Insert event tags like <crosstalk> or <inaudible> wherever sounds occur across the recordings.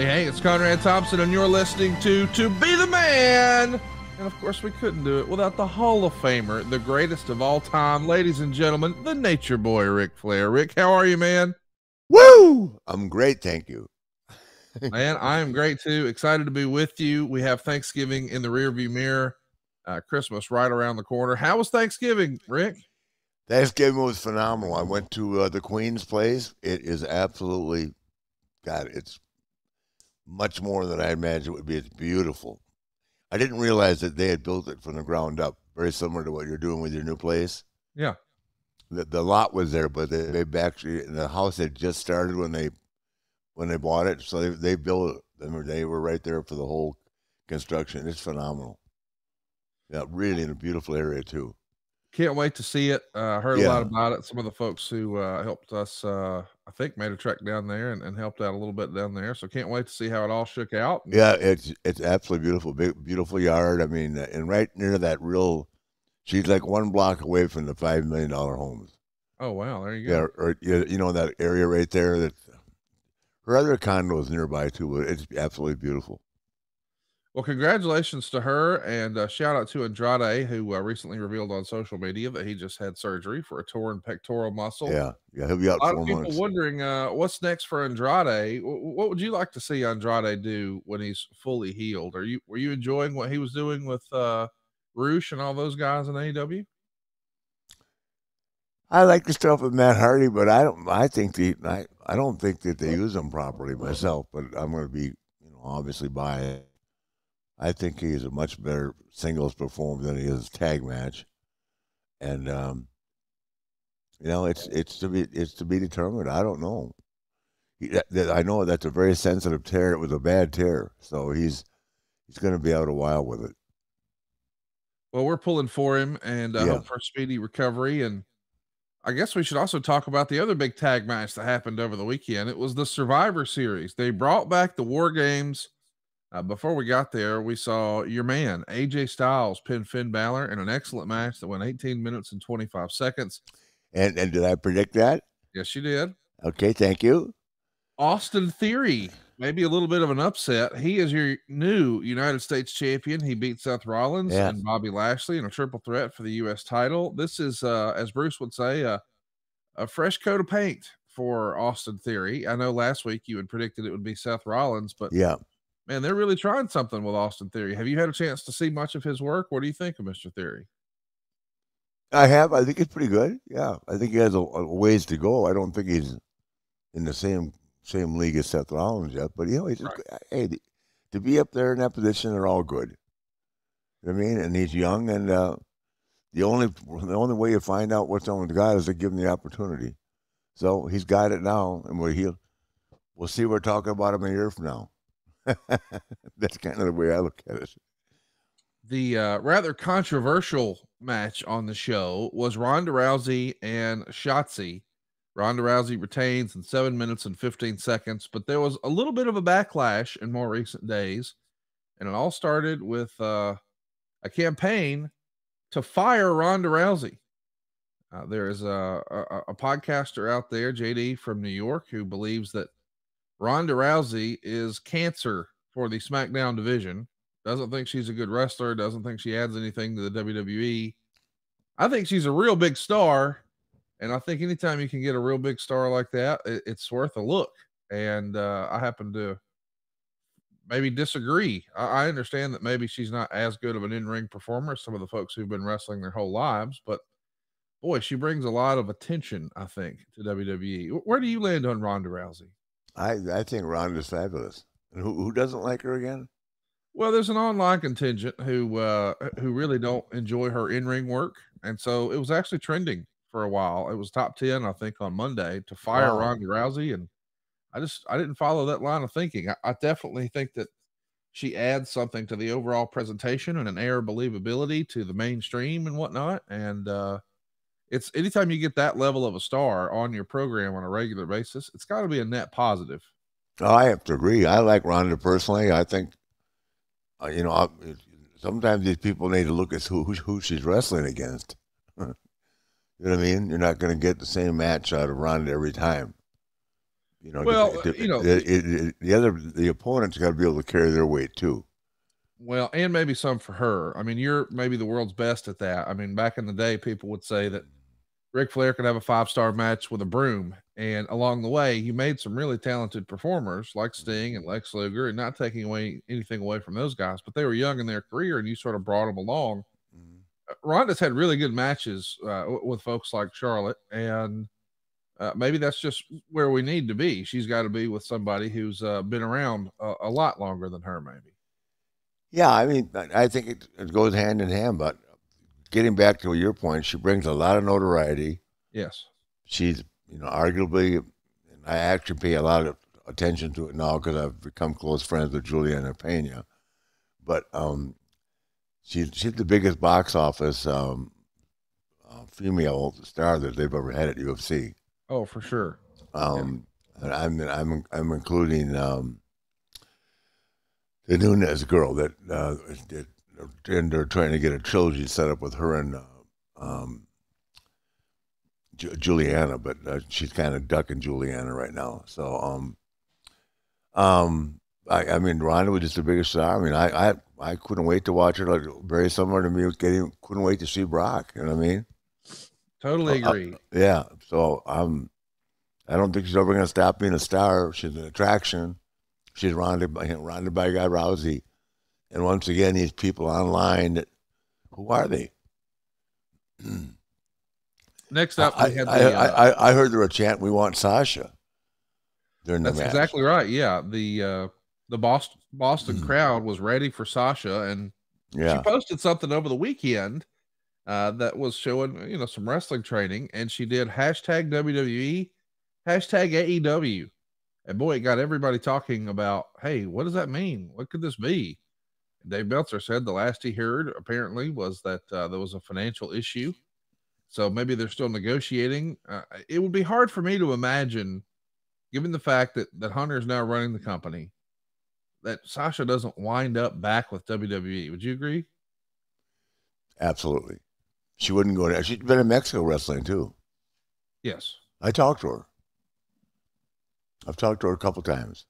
Hey, hey, it's Conrad Thompson, and you're listening to To Be the Man. And of course, we couldn't do it without the Hall of Famer, the greatest of all time, ladies and gentlemen, the Nature Boy, Ric Flair. Ric, how are you, man? Woo! I'm great, thank you. <laughs> man, I am great too. Excited to be with you. We have Thanksgiving in the rearview mirror, uh, Christmas right around the corner. How was Thanksgiving, Ric? Thanksgiving was phenomenal. I went to uh, the Queen's place. It is absolutely, God, it's much more than I imagined it would be. It's beautiful. I didn't realize that they had built it from the ground up, very similar to what you're doing with your new place. Yeah. The, the lot was there, but they, they actually the house had just started when they when they bought it, so they they built it. and they were right there for the whole construction. It's phenomenal. Yeah, really in a beautiful area too. Can't wait to see it. I uh, heard yeah. a lot about it. Some of the folks who uh, helped us, uh, I think, made a trek down there and, and, helped out a little bit down there. So can't wait to see how it all shook out. Yeah, it's it's absolutely beautiful, big, beautiful yard. I mean, uh, and right near that real, she's like one block away from the five million dollar homes. Oh wow, there you go. Yeah, or you know that area right there. That her other condo is nearby too. But it's absolutely beautiful. Well, congratulations to her, and uh, shout out to Andrade, who uh, recently revealed on social media that he just had surgery for a torn pectoral muscle. Yeah, yeah, he'll be out. A lot of people months. wondering uh, what's next for Andrade. What would you like to see Andrade do when he's fully healed? Are you were you enjoying what he was doing with uh, Rush and all those guys in AEW? I like the stuff with Matt Hardy, but I don't. I think the I, I don't think that they use them properly myself. But I'm going to be, you know, obviously by I think he's a much better singles performer than he is tag match, and um, you know it's it's to be it's to be determined. I don't know. He, that, that, I know that's a very sensitive tear. It was a bad tear, so he's he's going to be out a while with it. Well, we're pulling for him and uh, yeah. hope for a speedy recovery. And I guess we should also talk about the other big tag match that happened over the weekend. It was the Survivor Series. They brought back the War Games uh, before we got there, we saw your man AJ Styles pin Finn Balor in an excellent match that went 18 minutes and 25 seconds. And and did I predict that? Yes, you did. Okay, thank you. Austin Theory, maybe a little bit of an upset. He is your new United States champion. He beat Seth Rollins and Bobby Lashley in a triple threat for the U.S. title. This is, uh, as Bruce would say, uh, a fresh coat of paint for Austin Theory. I know last week you had predicted it would be Seth Rollins, but yeah, man, they're really trying something with Austin Theory. Have you had a chance to see much of his work? What do you think of Mr. Theory? I have. I think it's pretty good. Yeah, I think he has a, a, ways to go. I don't think he's in the same same league as Seth Rollins yet, but you know, he's right. hey, to be up there in that position, they're all good. You know I mean, and he's young, and uh, the only the only way you find out what's on with the guy is to give him the opportunity. So he's got it now, and we're here. We'll see. We're talking about him a year from now. <laughs> That's kind of the way I look at it. The uh, rather controversial match on the show was Ronda Rousey and Shotzi. Ronda Rousey retains in seven minutes and 15 seconds, but there was a little bit of a backlash in more recent days. And it all started with uh, a campaign to fire Ronda Rousey. Uh, there is a, a, a podcaster out there, JD from New York, who believes that Ronda Rousey is cancer for the SmackDown division. Doesn't think she's a good wrestler. Doesn't think she adds anything to the WWE. I think she's a real big star. And I think anytime you can get a real big star like that, it, it's worth a look. And uh, I happen to maybe disagree. I, I, understand that maybe she's not as good of an in ring performer as some of the folks who've been wrestling their whole lives, but boy, she brings a lot of attention, I think, to WWE. Where do you land on Ronda Rousey? I I think Ronda's fabulous. And who who doesn't like her again? Well, there's an online contingent who uh, who really don't enjoy her in ring work, and so it was actually trending for a while. It was top ten, I think, on Monday to fire wow. Ronda Rousey, and I just I didn't follow that line of thinking. I, I definitely think that she adds something to the overall presentation and an air of believability to the mainstream and whatnot. And uh, it's anytime you get that level of a star on your program on a regular basis, it's got to be a net positive. Oh, I have to agree. I like Ronda personally. I think, uh, you know, I, sometimes these people need to look at who who, who she's wrestling against. <laughs> you know what I mean? You're not going to get the same match out of Ronda every time. You know, Well, the, you know- the, it- it- the other the opponent's got to be able to carry their weight too. Well, and maybe some for her. I mean, you're maybe the world's best at that. I mean, back in the day, people would say that Ric Flair could have a five star match with a broom. And along the way, you made some really talented performers like Sting and Lex Luger, and not taking away anything away from those guys, but they were young in their career and you sort of brought them along. Uh, Ronda's had really good matches uh, with folks like Charlotte, and uh, maybe that's just where we need to be. She's got to be with somebody who's uh, been around a, a lot longer than her, maybe. Yeah, I mean, I I think it, it goes hand in hand. But getting back to your point, she brings a lot of notoriety. Yes. She's, you know, arguably, and I actually pay a lot of attention to it now because I've become close friends with Julianna Peña. But um, she's she's the biggest box office um, uh, female star that they've ever had at UFC. Oh, for sure. Um, and I'm I'm I'm including um, the Nunes girl that uh, that and they're trying to get a trilogy set up with her and uh, um, Ju- Juliana, but uh, she's kind of ducking Juliana right now. So um, um, I, I mean, Ronda was just the biggest star. I mean, I I, I couldn't wait to watch her. Like very similar to me, getting couldn't wait to see Brock. You know what I mean? Totally Uh, uh, agree. Yeah. So um, I don't think she's ever going to stop being a star. She's an attraction. She's rounded by rounded by Guy Rousey, and once again, these people online. That, who are they? <clears throat> Next up, I, we had I, the, I, uh, I, I heard there a chant. We want Sasha. During the that's match. exactly right. Yeah, the uh, the Boston Boston Mhm. crowd was ready for Sasha, and Yeah. she posted something over the weekend uh, that was showing you know some wrestling training, and she did hashtag WWE, hashtag AEW, and boy, it got everybody talking about, hey, what does that mean? What could this be? Dave Meltzer said the last he heard apparently was that uh, there was a financial issue, so maybe they're still negotiating. Uh, it would be hard for me to imagine, given the fact that that Hunter is now running the company, that Sasha doesn't wind up back with WWE. Would you agree? Absolutely. She wouldn't go there. She's been in Mexico wrestling too. Yes. I talked to her. I've talked to her a couple times.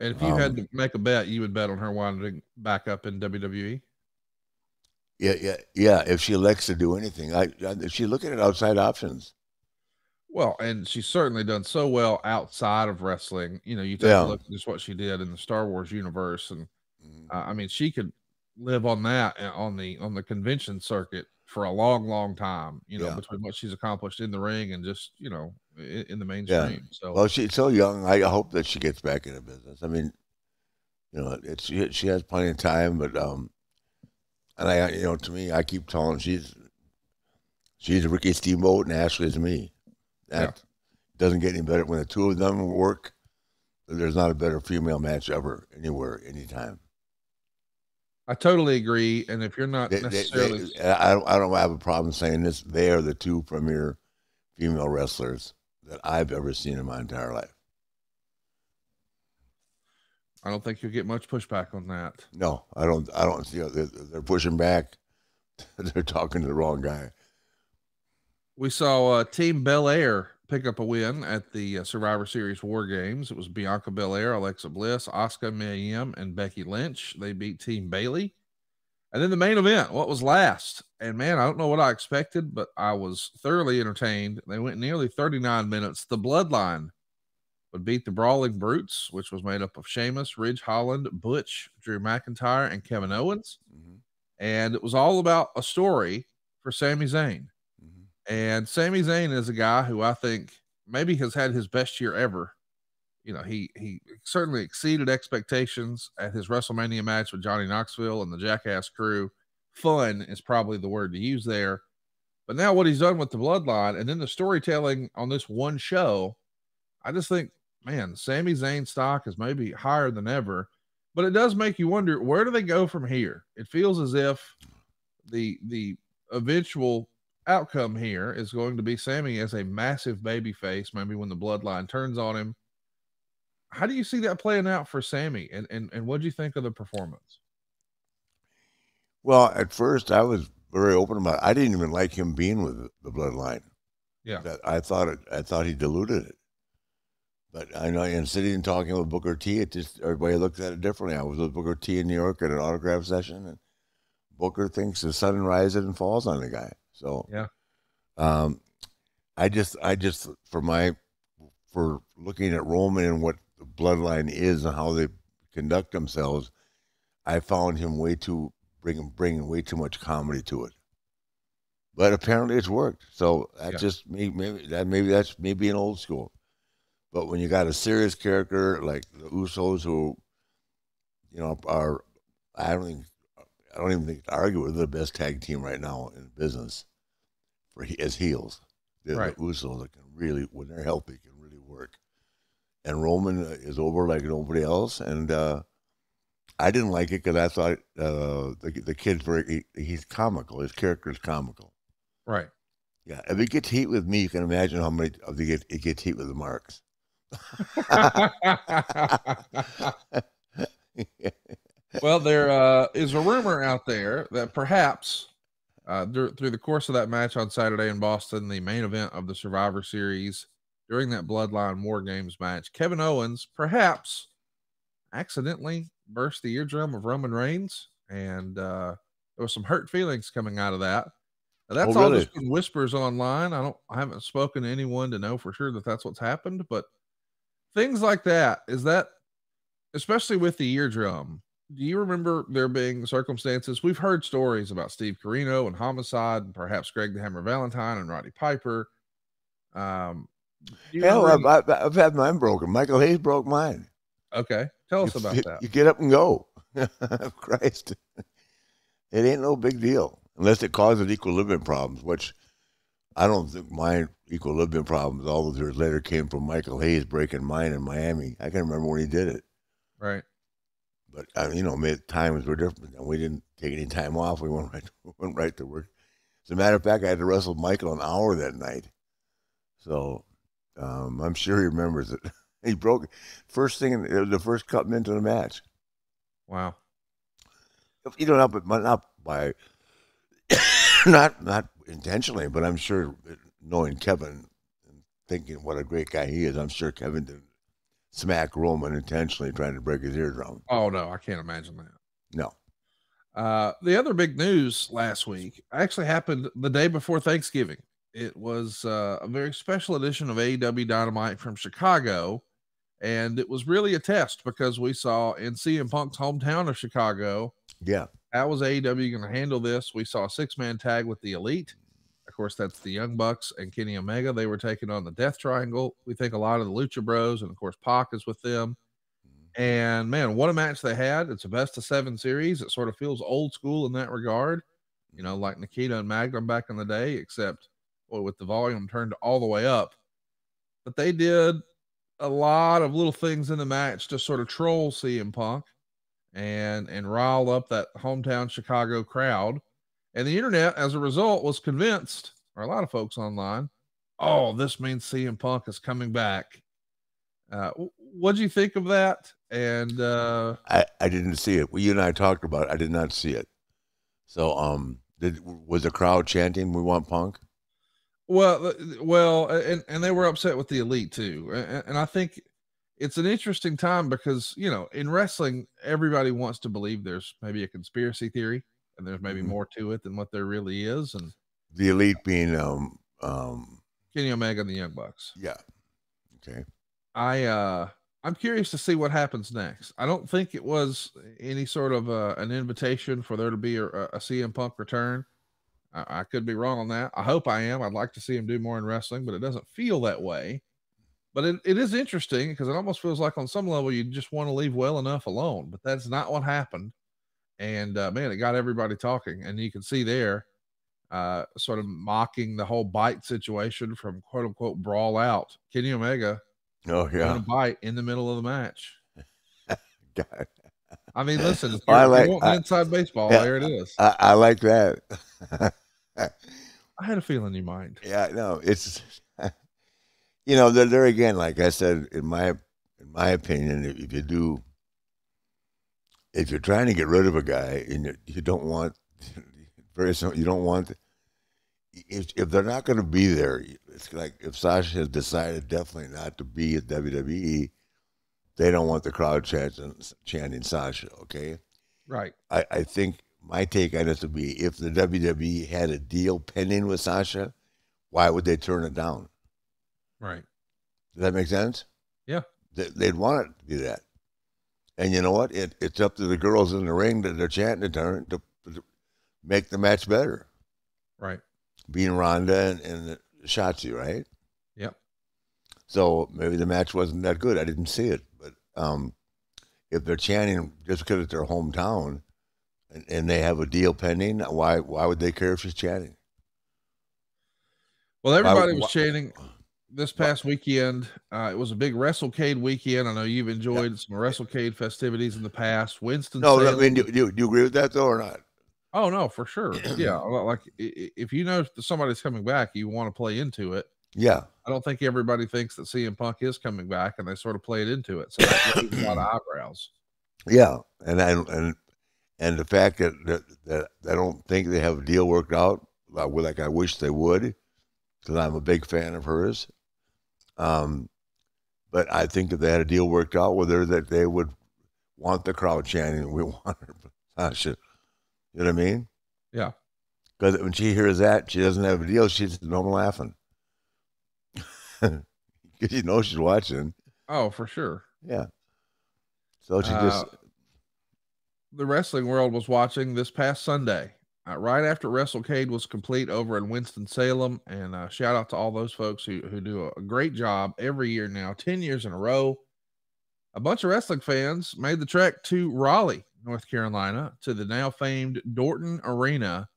And if you had Um, to make a bet, you would bet on her winding back up in? WWE. Yeah, yeah, yeah. If she elects to do anything, I, I if she look at outside options. Well, and she's certainly done so well outside of wrestling. You know, you take Yeah. a look at just what she did in the Star Wars universe, and Mhm. uh, I mean, she could live on that uh, on the on the convention circuit for a long, long time. You know, Yeah. between what she's accomplished in the ring and just you know in, in the mainstream. So Well, she's so young. I hope that she gets back into business. I mean, you know, it's she, she has plenty of time, but um, and I, you know, to me, I keep telling she's she's a Ricky Steamboat and Ashley's me. That doesn't get any better when the two of them work. There's not a better female match ever anywhere, anytime. I totally agree. And if you're not They, they, necessarily they, I don't, I don't have a problem saying this. They are the two premier female wrestlers that I've ever seen in my entire life. I don't think you'll get much pushback on that. No, I don't. I don't see. They're, they're pushing back. <laughs> they're talking to the wrong guy. We saw uh, Team Belair pick up a win at the uh, Survivor Series War Games. It was Bianca Belair, Alexa Bliss, Asuka Mia Yim, and Becky Lynch. They beat Team Bayley. And then the main event, what was last? And man, I don't know what I expected, but I was thoroughly entertained. They went nearly 39 minutes. The Bloodline would beat the Brawling Brutes, which was made up of Sheamus, Ridge Holland, Butch, Drew McIntyre, and Kevin Owens. Mhm, And it was all about a story for Sami Zayn. And Sami Zayn is a guy who I think maybe has had his best year ever. You know, he he certainly exceeded expectations at his WrestleMania match with Johnny Knoxville and the Jackass crew. Fun is probably the word to use there. But now what he's done with the bloodline and then the storytelling on this one show, I just think, man, Sami Zayn stock is maybe higher than ever. But it does make you wonder where do they go from here? It feels as if the the eventual outcome here is going to be Sami as a massive baby face, maybe when the bloodline turns on him. How do you see that playing out for Sami? And and, and what do you think of the performance? Well, at first I was very open about. It. I didn't even like him being with the bloodline. Yeah. That I thought it. I thought he diluted it. But I know, and sitting and talking with Booker T, it just everybody looks at it differently. I was with Booker T in New York at an autograph session, and Booker thinks the sun rises and falls on the guy. So Yeah. um, I just, I just for my for looking at Roman and what the bloodline is and how they conduct themselves, I found him way too bringing bringing way too much comedy to it. But apparently it's worked. So that Yeah. just maybe, maybe that maybe that's maybe an old school. But when you got a serious character like the Usos, who you know are, I don't think, I don't even think to argue with the best tag team right now in business for he- as heels. The, Right. the Usos that can really, when they're healthy, can really work. And Roman is over like nobody else, and uh, I didn't like it because I thought uh, the the kid's very he, he's comical. His character is comical. Right. Yeah, if it gets heat with me, you can imagine how many of the get it gets heat with the marks. <laughs> <laughs> <laughs> well, there uh, is a rumor out there that perhaps uh, dur- through the course of that match on Saturday in Boston, the main event of the Survivor Series, during that Bloodline War Games match, Kevin Owens perhaps accidentally burst the eardrum of Roman Reigns, and uh, there was some hurt feelings coming out of that. Now, that's Oh, all just been whispers online. I don't, I haven't spoken to anyone to know for sure that that's what's happened, but things like that is that, especially with the eardrum. Do you remember there being circumstances? We've heard stories about Steve Corino and homicide, and perhaps Greg the Hammer Valentine and Roddy Piper. Um, Hell, I've, I've, I've had mine broken. Michael Hayes broke mine. okay, tell us you, about you- that. You get up and go. <laughs> Christ, it ain't no big deal unless it causes equilibrium problems, which I don't think my equilibrium problems all those years later came from Michael Hayes breaking mine in Miami. I can remember when he did it. Right. But uh, you know, times were different, and we didn't take any time off. We went <laughs> right, went right to work. As a matter of fact, I had to wrestle Michael an hour that night, so um, I'm sure he remembers it. <laughs> he broke first thing. It was the first cut into the match. Wow. You know, not but not by <coughs> not not intentionally, but I'm sure knowing Kevin and thinking what a great guy he is, I'm sure Kevin didn't smack Roman intentionally trying to break his eardrum. Oh no, I can't imagine that. No. Uh, the other big news last week actually happened the day before Thanksgiving. It was uh, a very special edition of AEW Dynamite from Chicago, and it was really a test because we saw in CM Punk's hometown of Chicago Yeah. how was AEW going to handle this? We saw a six man tag with the Elite. Of course, that's the Young Bucks and Kenny Omega. They were taking on the Death Triangle. We think a lot of the Lucha Bros, and of course, Pac is with them. Mm-hmm. And man, what a match they had! It's a best of seven series. It sort of feels old school in that regard, you know, like Nikita and Magnum back in the day, except boy, with the volume turned all the way up. But they did a lot of little things in the match to sort of troll CM Punk and and rile up that hometown Chicago crowd. And the internet, as a result, was convinced, or a lot of folks online, oh, this means CM Punk is coming back. Uh, what do you think of that? And uh, I, I didn't see it. Well, you and I talked about it. I did not see it. So, um, did was the crowd chanting "We want Punk"? well, uh, well, and and they were upset with the elite too. And, and I think it's an interesting time because you know in wrestling, everybody wants to believe there's maybe a conspiracy theory and there's maybe Mhm. more to it than what there really is. And The elite being, um, um, Kenny Omega and the Young Bucks. yeah, okay, I uh I'm curious to see what happens next. I don't think it was any sort of uh, an invitation for there to be a, a CM Punk return. I, I could be wrong on that. I hope I am. I'd like to see him do more in wrestling, but it doesn't feel that way. But it, it is interesting because it almost feels like on some level you just want to leave well enough alone, but that's not what happened. And uh, man, it got everybody talking, and you can see there, uh, sort of mocking the whole bite situation from quote unquote brawl out. Kenny Omega oh yeah. a bite in the middle of the match. <laughs> God. I mean, listen, <laughs> I like- you I- inside baseball, yeah. there it is. I, I like that. I had a feeling you mind. <laughs> Yeah, no, it's you know, there, there again, like I said, in my in my opinion, if you do, if you're trying to get rid of a guy and you, you don't want very you don't want if if they're not going to be there, it's like if Sasha has decided definitely not to be at WWE, they don't want the crowd chanting, chanting Sasha. Okay, right. I, I think my take on this would be if the WWE had a deal pending with Sasha, why would they turn it down? Right. Does that make sense? Yeah. They, would want it to be that. And you know what? It, it's up to the girls in the ring that they're chanting to, to, to make the match better. Right. Being Ronda and, and Shotzi, right? Yep. So maybe the match wasn't that good. I didn't see it. But um, if they're chanting just because it's their hometown and, and they have a deal pending, why why would they care if she's chanting? Well, everybody why, was why, chanting this past weekend. Uh, it was a big WrestleCade weekend. I know you've enjoyed yeah. some WrestleCade festivities in the past. Winston. No, Salem, I mean, do, do, do, you agree with that though, or not? Oh no, for sure. <clears throat> Yeah, like if you know somebody's coming back, you want to play into it. Yeah, I don't think everybody thinks that CM Punk is coming back, and they sort of played into it. So a lot of eyebrows. Yeah, and I, and and the fact that, that that I don't think they have a deal worked out like I wish they would, because I'm a big fan of hers. Um, but I think if they had a deal worked out with her, that they would want the crowd chanting, "We <laughs> want her." Sasha. You know what I mean? Yeah. Because when she hears that, she doesn't have a deal. She's just no laughing. Because <laughs> you know she's watching. Oh, for sure. Yeah. So she just. Uh, the wrestling world was watching this past Sunday, uh, right after WrestleCade was complete over in Winston Salem. And uh, shout out to all those folks who who do a great job every year now, ten years in a row. A bunch of wrestling fans made the trek to Raleigh North Carolina, to the now famed Dorton Arena,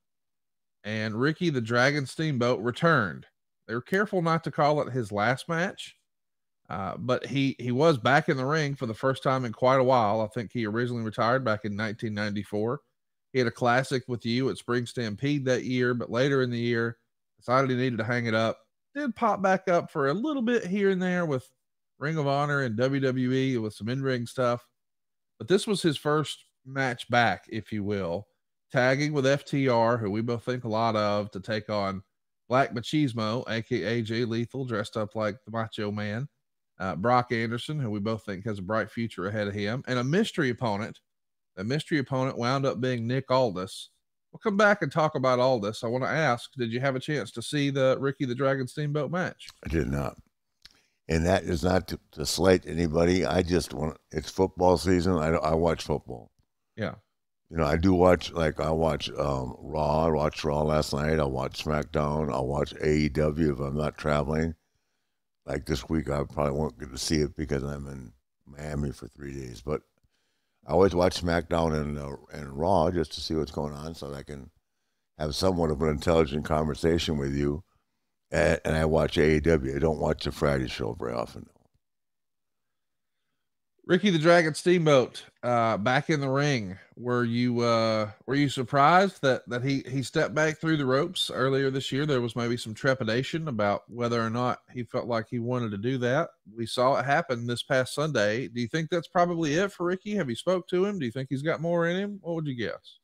and Ricky the Dragon Steamboat returned. They were careful not to call it his last match, uh, but he he was back in the ring for the first time in quite a while. I think he originally retired back in 1994. He had a classic with you at Spring Stampede that year, but later in the year decided he needed to hang it up. Did pop back up for a little bit here and there with Ring of Honor and WWE with some in ring stuff. But this was his first match back, if you will, tagging with FTR, who we both think a lot of, to take on Black Machismo, aka Jay Lethal, dressed up like the Macho Man, uh, Brock Anderson, who we both think has a bright future ahead of him, and a mystery opponent. The mystery opponent wound up being Nick Aldis. We'll come back and talk about Aldis. I want to ask, did you have a chance to see the Ricky the Dragon Steamboat match? I did not and that is not to, to slate anybody. I just want it's football season. I I watch football. Yeah. You know, I do watch like I watch um, Raw. I watched Raw last night. I watch SmackDown. I watch AEW if I'm not traveling. Like this week, I probably won't get to see it because I'm in Miami for three days. But I always watch SmackDown and uh, and Raw just to see what's going on, so that I can have somewhat of an intelligent conversation with you and, and I watch AEW. I don't watch the Friday show very often. Ricky the Dragon Steamboat, uh, back in the ring. Were you uh, were you surprised that that he he stepped back through the ropes earlier this year? There was maybe some trepidation about whether or not he felt like he wanted to do that. We saw it happen this past Sunday. Do you think that's probably it for Ricky? Have you spoke to him? Do you think he's got more in him? What would you guess?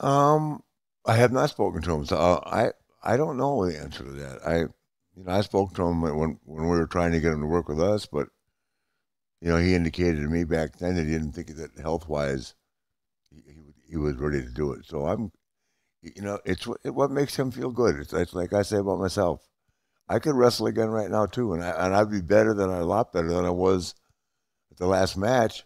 Um, I have not spoken to him, so uh, I I don't know the answer to that. I, you know, I spoke to him when when we were trying to get him to work with us, but you know, he indicated to me back then that he didn't think that health wise, he, he was ready to do it. So I'm, you know, it's what makes him feel good. It's, it's like I say about myself. I could wrestle again right now too, and I and I'd be better than a lot better than I was at the last match.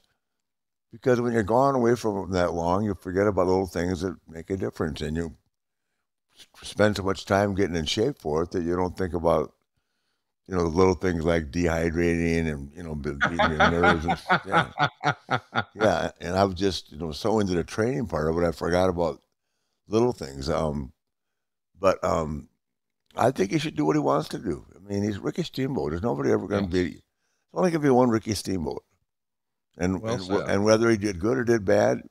Because when you're gone away from that long, you forget about little things that make a difference, and you spend so much time getting in shape for it that you don't think about you know the little things like dehydrating and you know beating your nerves and yeah. <laughs> yeah and i was just you know so into the training part of it i forgot about little things um but um i think he should do what he wants to do i mean he's ricky steamboat there's nobody ever going to yeah. be there's only going to be one ricky steamboat and well and, and, whether he did good or did bad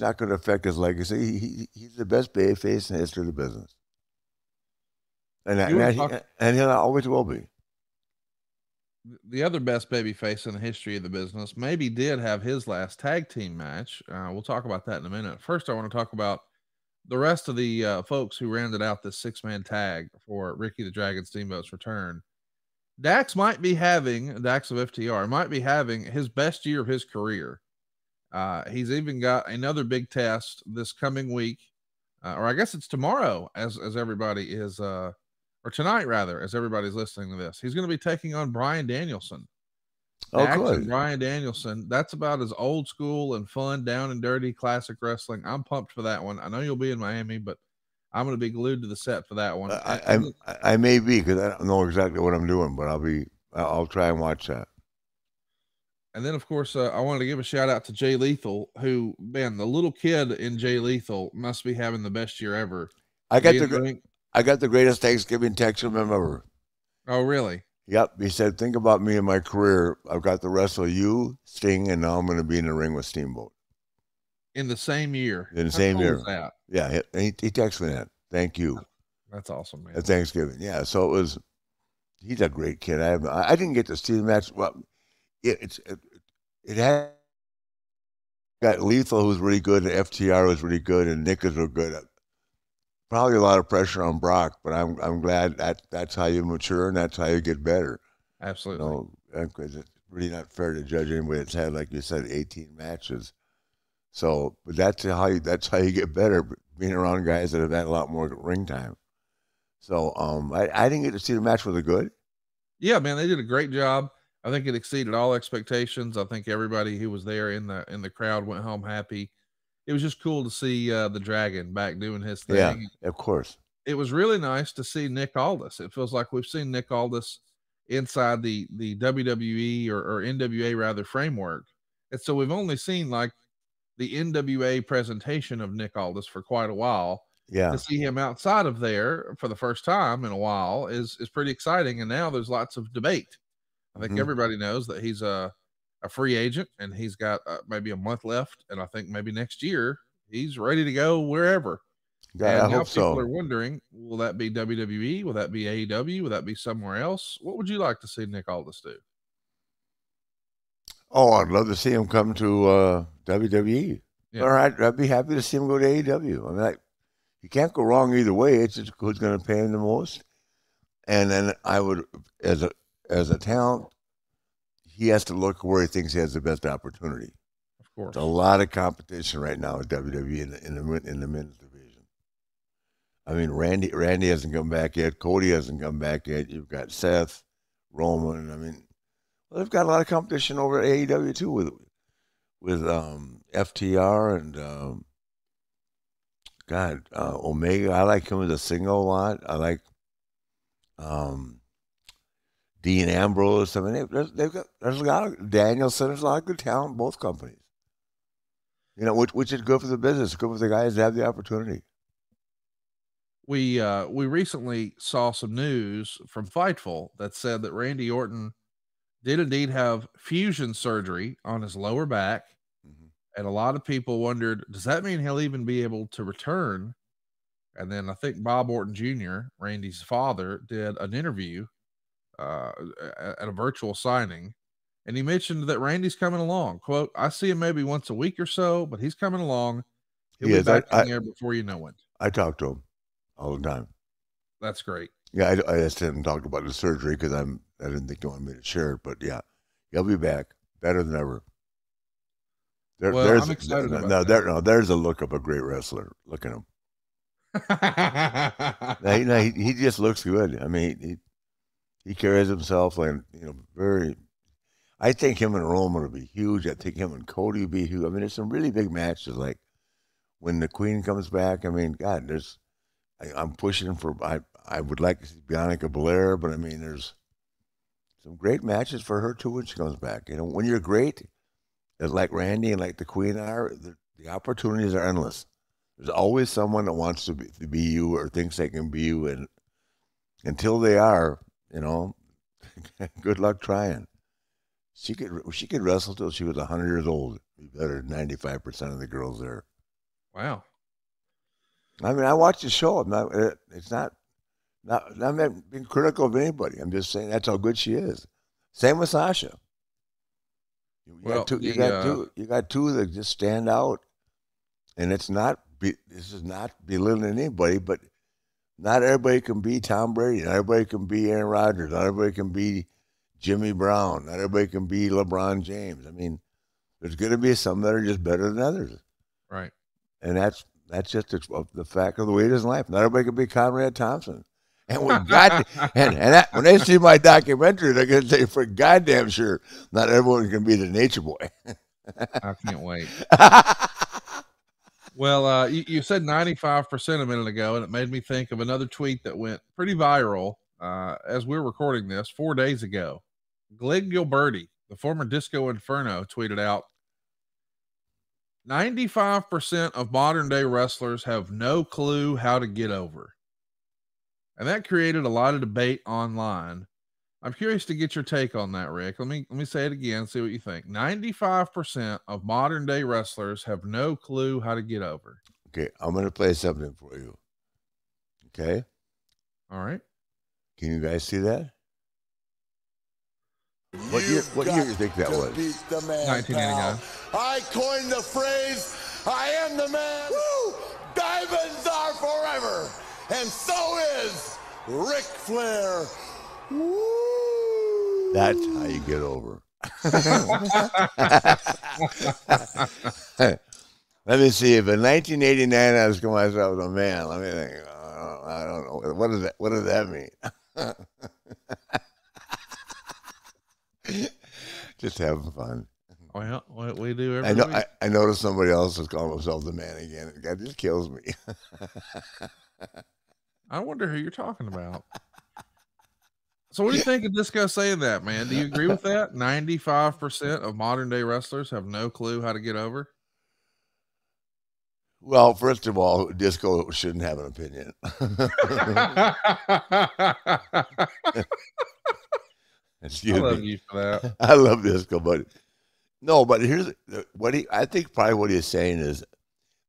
it's not going to affect his legacy. He, he's the best bay face in the history of the business. And, and, he, and he always will be. The other best baby face in the history of the business maybe did have his last tag team match. Uh, we'll talk about that in a minute. First, I want to talk about the rest of the uh, folks who rounded out this six man tag for Ricky the Dragon Steamboat's return, Dax might be having Dax of FTR might be having his best year of his career. Uh, he's even got another big test this coming week, uh, or I guess it's tomorrow, as as everybody is, uh, or tonight rather, as everybody's listening to this. He's going to be taking on Bryan Danielson. Oh, and Bryan Danielson. That's about as old school and fun, down and dirty classic wrestling. I'm pumped for that one. I know you'll be in Miami, but I'm going to be glued to the set for that one. I, And- I I may be because I don't know exactly what I'm doing, but I'll be. I'll try and watch that. And then, of course, uh, I wanted to give a shout out to Jay Lethal, who, man, the little kid in Jay Lethal must be having the best year ever. I got Being gr- drink- I got the greatest Thanksgiving text from him ever. oh, really? Yep, he said, "Think about me and my career. I've got the wrestle you, Sting, and now I'm going to be in the ring with Steamboat." In the same year. In the How same year. that? Yeah, he, he, he texted me that. Thank you. That's awesome, man. at Thanksgiving. Yeah, so it was. He's a great kid. I I didn't get to see the match. Well, it, it's it, it had got Lethal, who's really good, and FTR was really good, and Nick is real good. Probably a lot of pressure on Brock, but I'm I'm glad that that's how you mature and that's how you get better. You Absolutely. know, it's really not fair to judge anybody that's had, like you said, 18 matches. So, but that's how you that's how you get better, being around guys that have had a lot more ring time. So, um, I, I didn't get to see the match. Was it good? Yeah, man, they did a great job. I think it exceeded all expectations. I think everybody who was there in the in the crowd went home happy. It was just cool to see uh, the dragon back doing his thing. Yeah. Of course. It was really nice to see Nick Aldis. It feels like we've seen Nick Aldis inside the the WWE or, or NWA rather framework, and so we've only seen like the NWA presentation of Nick Aldis for quite a while Yeah. to see him outside of there for the first time in a while is is pretty exciting. And now there's lots of debate. I think Mhm. everybody knows that he's a a free agent and he's got uh, maybe a month left, and I think maybe next year he's ready to go wherever. Yeah, and I now hope people so. are wondering, will that be WWE? Will that be AEW? Will that be somewhere else? What would you like to see Nick Aldis do? Oh, I'd love to see him come to uh, WWE. Yeah. All right, I'd be happy to see him go to AEW. I mean, I, you can't go wrong either way. It's just who's going to pay him the most. And then I would, as a as a talent, he has to look where he thinks he has the best opportunity. Of course. There's a lot of competition right now at WWE in the, in the in the men's division. I mean, Randy Randy hasn't come back yet. Cody hasn't come back yet. You've got Seth, Roman. I mean, well, they've got a lot of competition over at AEW too with with um, FTR and um, God uh, Omega. I like him as a single a lot. I like um, Dean Ambrose. I mean, they, there's, they've got there's a lot of Danielson. There's a lot of good talent in both companies. You know, which which is good for the business, good for the guys to have the opportunity. we uh we recently saw some news from Fightful that said that Randy Orton did indeed have fusion surgery on his lower back, and a lot of people wondered, does that mean he'll even be able to return? And then I think Bob Orton Jr., Randy's father, did an interview uh, at a virtual signing, and he mentioned that Randy's coming along. "Quote: I see him maybe once a week or so, but he's coming along. He'll He be. Back I- in there before you know it." I talk to him all the time. That's great. Yeah, I, I just didn't talk about the surgery because I'm I didn't think you wanted me to share it, but yeah, he'll be back better than ever. There, Well, there's I'm excited no, about no, there, no, there's a look of a great wrestler. Look at him. <laughs> No, he, no, he, he just looks good. I mean, he he carries himself like you know very. I think him and Roman will be huge. I think him and Cody will be huge. I mean, there's some really big matches like when the Queen comes back. I mean, God, there's. I, I'm pushing for. I I would like to see Bianca Belair, but I mean, there's some great matches for her too when she comes back. You know, when you're great, as like Randy and like the Queen are, the, the opportunities are endless. There's always someone that wants to be, to be you or thinks they can be you, and until they are, you know, <laughs> good luck trying. She could she could wrestle till she was hundred years old. Be better than ninety five percent of the girls there. wow. I mean, I watched the show. I'm not. It's not. Not. I'm not being critical of anybody. I'm just saying that's how good she is. Same with Sasha. You Well, got two. You the, got uh, two. You got two that just stand out, and it's not be, this is not belittling anybody, but not everybody can be Tom Brady. Not everybody can be Aaron Rodgers. Not everybody can be Jimmy Brown. Not everybody can be LeBron James. I mean, there's going to be some that are just better than others. Right. And that's that's just the, the fact of the way it is in life. Not everybody can be Conrad Thompson. And when God <laughs> and, and that, when they see my documentary, they're going to say, for goddamn sure, not everyone can be the nature boy. <laughs> I can't wait. <laughs> well, uh, you, you, said 95% a minute ago, and it made me think of another tweet that went pretty viral uh, as we are recording this four days ago. Glenn Gilberti, the former Disco Inferno, tweeted out 95% of modern day wrestlers have no clue how to get over. And that created a lot of debate online. I'm curious to get your take on that, Ric. Let me let me say it again, see what you think. 95% of modern day wrestlers have no clue how to get over. Okay, I'm going to play something for you. Okay? All right. Can you guys see that? What year, what year do you think that was? 1989. I coined the phrase, I am the man. Woo! Diamonds are forever. And so is Ric Flair. Woo! That's how you get over. <laughs> Let me see. If in 1989 I was going myself as a man, let me think. I don't know. What does that? What does that mean? <laughs> Just having fun. Well, what we do every I know. week. I, I noticed somebody else is calling themselves the man again. That just kills me. <laughs> I wonder who you're talking about. So, what do you think of Disco saying that, man? Do you agree with that? <laughs> 95% of modern day wrestlers have no clue how to get over. Well, first of all, Disco shouldn't have an opinion. <laughs> Excuse I love me. you for that. <laughs> I love Disco, but no, but here's what he. I think probably what he's saying is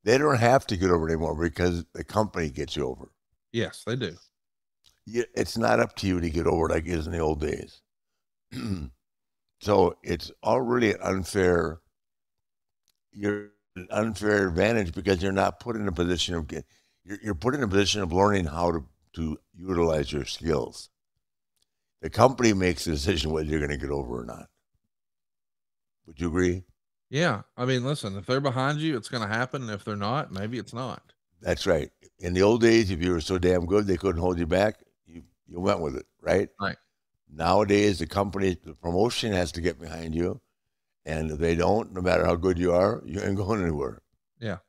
they don't have to get over anymore because the company gets you over. Yes, they do. You- It's not up to you to get over like it is in the old days. <clears throat> so it's already an unfair. You're an unfair advantage because you're not put in a position of get. You're, you're put in a position of learning how to to utilize your skills. The company makes the decision whether you're going to get over or not. Would you agree? Yeah. I mean, listen, if they're behind you, it's going to happen. If they're not, maybe it's not. That's right. In the old days, if you were so damn good they couldn't hold you back, you went with it, right? Right. Nowadays, the company, the promotion has to get behind you, and if they don't, no matter how good you are, you ain't going anywhere. Yeah.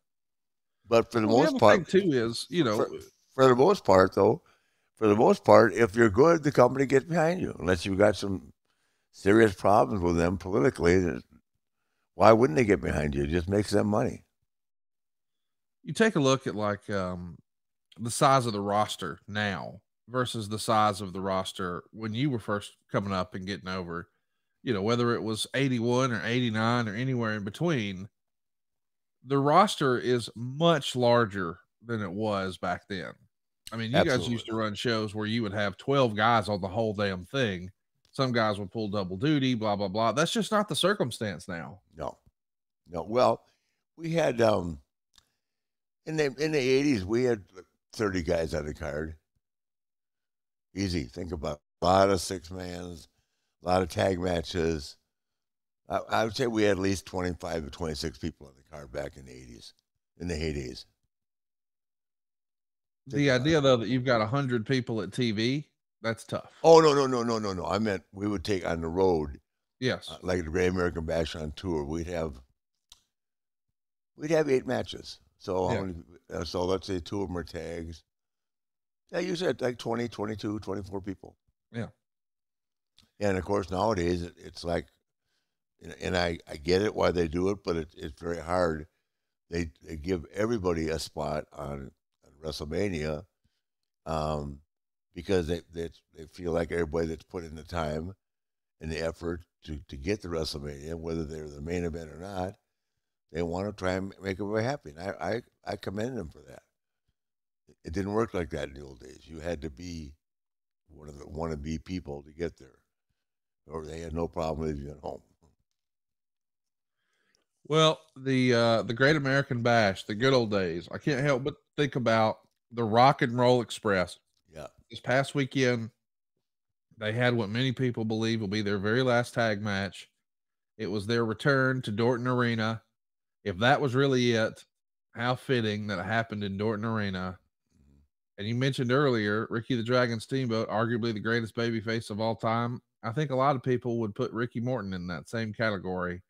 But for the Well, most other part, too, is, you know, for, for the most part, though, for the most part, if you're good, the company gets behind you. Unless you've got some serious problems with them politically, why wouldn't they get behind you? It just makes them money. you take a look at like um, the size of the roster now versus the size of the roster when you were first coming up and getting over, you know, whether it was 81 or 89 or anywhere in between, the roster is much larger than it was back then. I mean, you guys used to run shows where you would have 12 guys on the whole damn thing. Some guys would pull double duty, blah, blah, blah. That's just not the circumstance now. No, no. Well, we had um in the in the eighties we had thirty guys on the card. Easy. Think about it. a lot of six mans, a lot of tag matches. I, I would say we had at least twenty five to twenty six people on the card back in the eighties, in the heydays. Think The idea, though, that you've got 100 people at TV, that's tough. Oh no no no no no no! I meant we would take on the road Yes. uh, like the Great American Bash on tour, we'd have we'd have eight matches. So how Yeah. many, uh, so let's say two of them are tags. Yeah, you said like 20, 22, 24 people. Yeah. And of course nowadays it's like, and, and I, I get it why they do it, but it, it's very hard. They they give everybody a spot on, on WrestleMania, um, because they, they they feel like everybody that's put in the time and the effort to, to get to WrestleMania, whether they're the main event or not, they want to try and make everybody happy. And I, I, I commend them for that. It didn't work like that in the old days. You had to be one of the wannabe people to get there, or they had no problem leaving you at home. Well, the uh the Great American Bash, the good old days. I can't help but think about the Rock and Roll Express. Yeah. This past weekend, they had what many people believe will be their very last tag match. It was their return to Dorton Arena. If that was really it, how fitting that it happened in Dorton Arena. And you mentioned earlier Ricky the Dragon Steamboat, arguably the greatest babyface of all time. I think a lot of people would put Ricky Morton in that same category.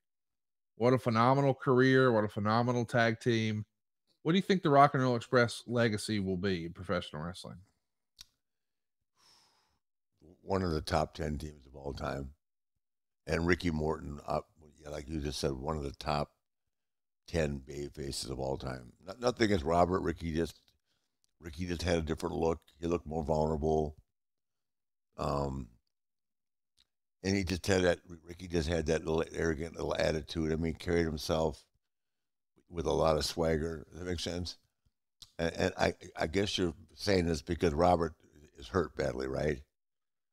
What a phenomenal career! What a phenomenal tag team! What do you think the Rock and Roll Express legacy will be in professional wrestling? One of the top ten teams of all time, and Ricky Morton, uh, up like you just said, one of the top ten baby faces of all time. Not, nothing against Robert. Ricky just Ricky just had a different look. He looked more vulnerable. Um, and he just had that. Ricky just had that little arrogant little attitude. I mean, carried himself with a lot of swagger. Does that make sense? And, and I, I guess you're saying this because Robert is hurt badly, right?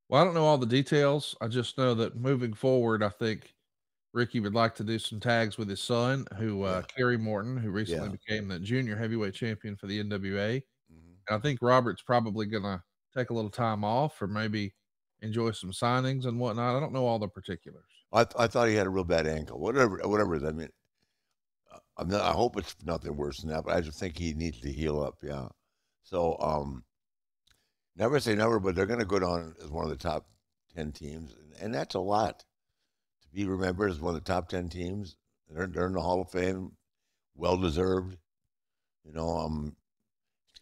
Well, I don't know all the details. I just know that moving forward, I think Ricky would like to do some tags with his son, who uh, Yeah. Kerry Morton, who recently Yeah. became the junior heavyweight champion for the NWA. I think Robert's probably gonna take a little time off or maybe enjoy some signings and whatnot. I don't know all the particulars. I, th- I thought he had a real bad ankle. Whatever, whatever. I mean, uh, I hope it's nothing worse than that, but I just think he needs to heal up. Yeah. So, um, never say never, but they're going to go down as one of the top ten teams, and, and that's a lot to be remembered as one of the top ten teams. They're, they're in the Hall of Fame, well deserved. You know, um,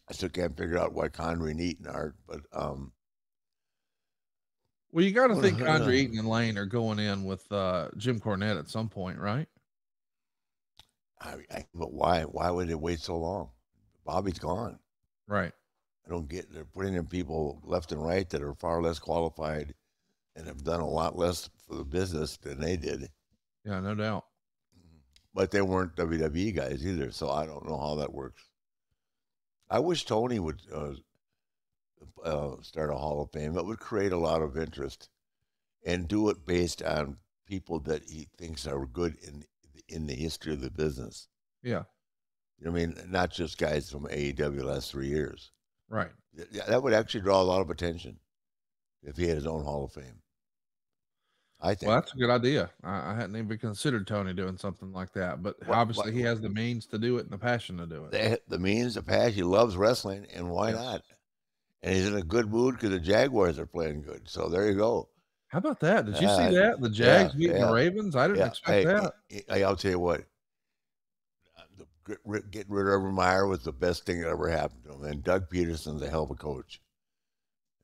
I still can't figure out why Condrey and Eaton are, but um, Well, you got to Well, think Andre Eaton and Lane are going in with uh, Jim Cornette at some point, right? I, I, but why? Why would it wait so long? Bobby's gone. Right. I don't get they're putting in people left and right that are far less qualified and have done a lot less for the business than they did. Yeah, no doubt. But they weren't WWE guys either, so I don't know how that works. I wish Tony would uh, uh, start a Hall of Fame. It would create a lot of interest and do it based on people that he thinks are good in in the history of the business. Yeah. You know what I mean? Not just guys from AEW last three years. Right. Yeah, that would actually draw a lot of attention if he had his own Hall of Fame. I think. Well, that's a good idea. I, I hadn't even considered Tony doing something like that, but What- obviously what- he has the means to do it and the passion to do it. the, the means, the passion, he loves wrestling, and why Yeah. not? And he's in a good mood because the Jaguars are playing good. So there you go. How about that? Did you Uh, see that? The Jags beating yeah. the Ravens? I didn't Yeah, expect hey, that. hey, I'll tell you what. the- get rid- Getting rid of Urban Meyer was the best thing that ever happened to him. And Doug Pederson's a hell of a coach.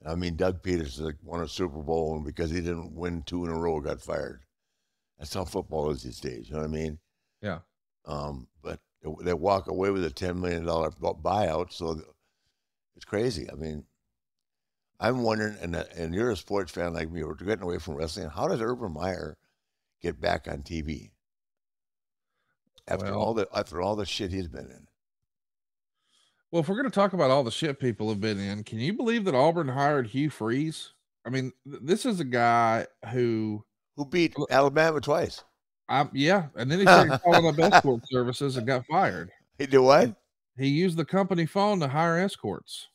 I mean, Doug Pederson won a Super Bowl, and because he didn't win two in a row, got fired. That's how football is these days. You know what I mean? Yeah. Um, but they- walk away with a ten million dollar buyout, so it's crazy. I mean, I'm wondering, and and you're a sports fan like me. We're getting away from wrestling. How does Urban Meyer get back on TV after Well- all the after all the shit he's been in? Well, if we're going to talk about all the shit people have been in, can you believe that Auburn hired Hugh Freeze? I mean, th- this is a guy who, Who beat Alabama twice? I, yeah, and then he started <laughs> calling up escort services and got fired. He did what? He used the company phone to hire escorts.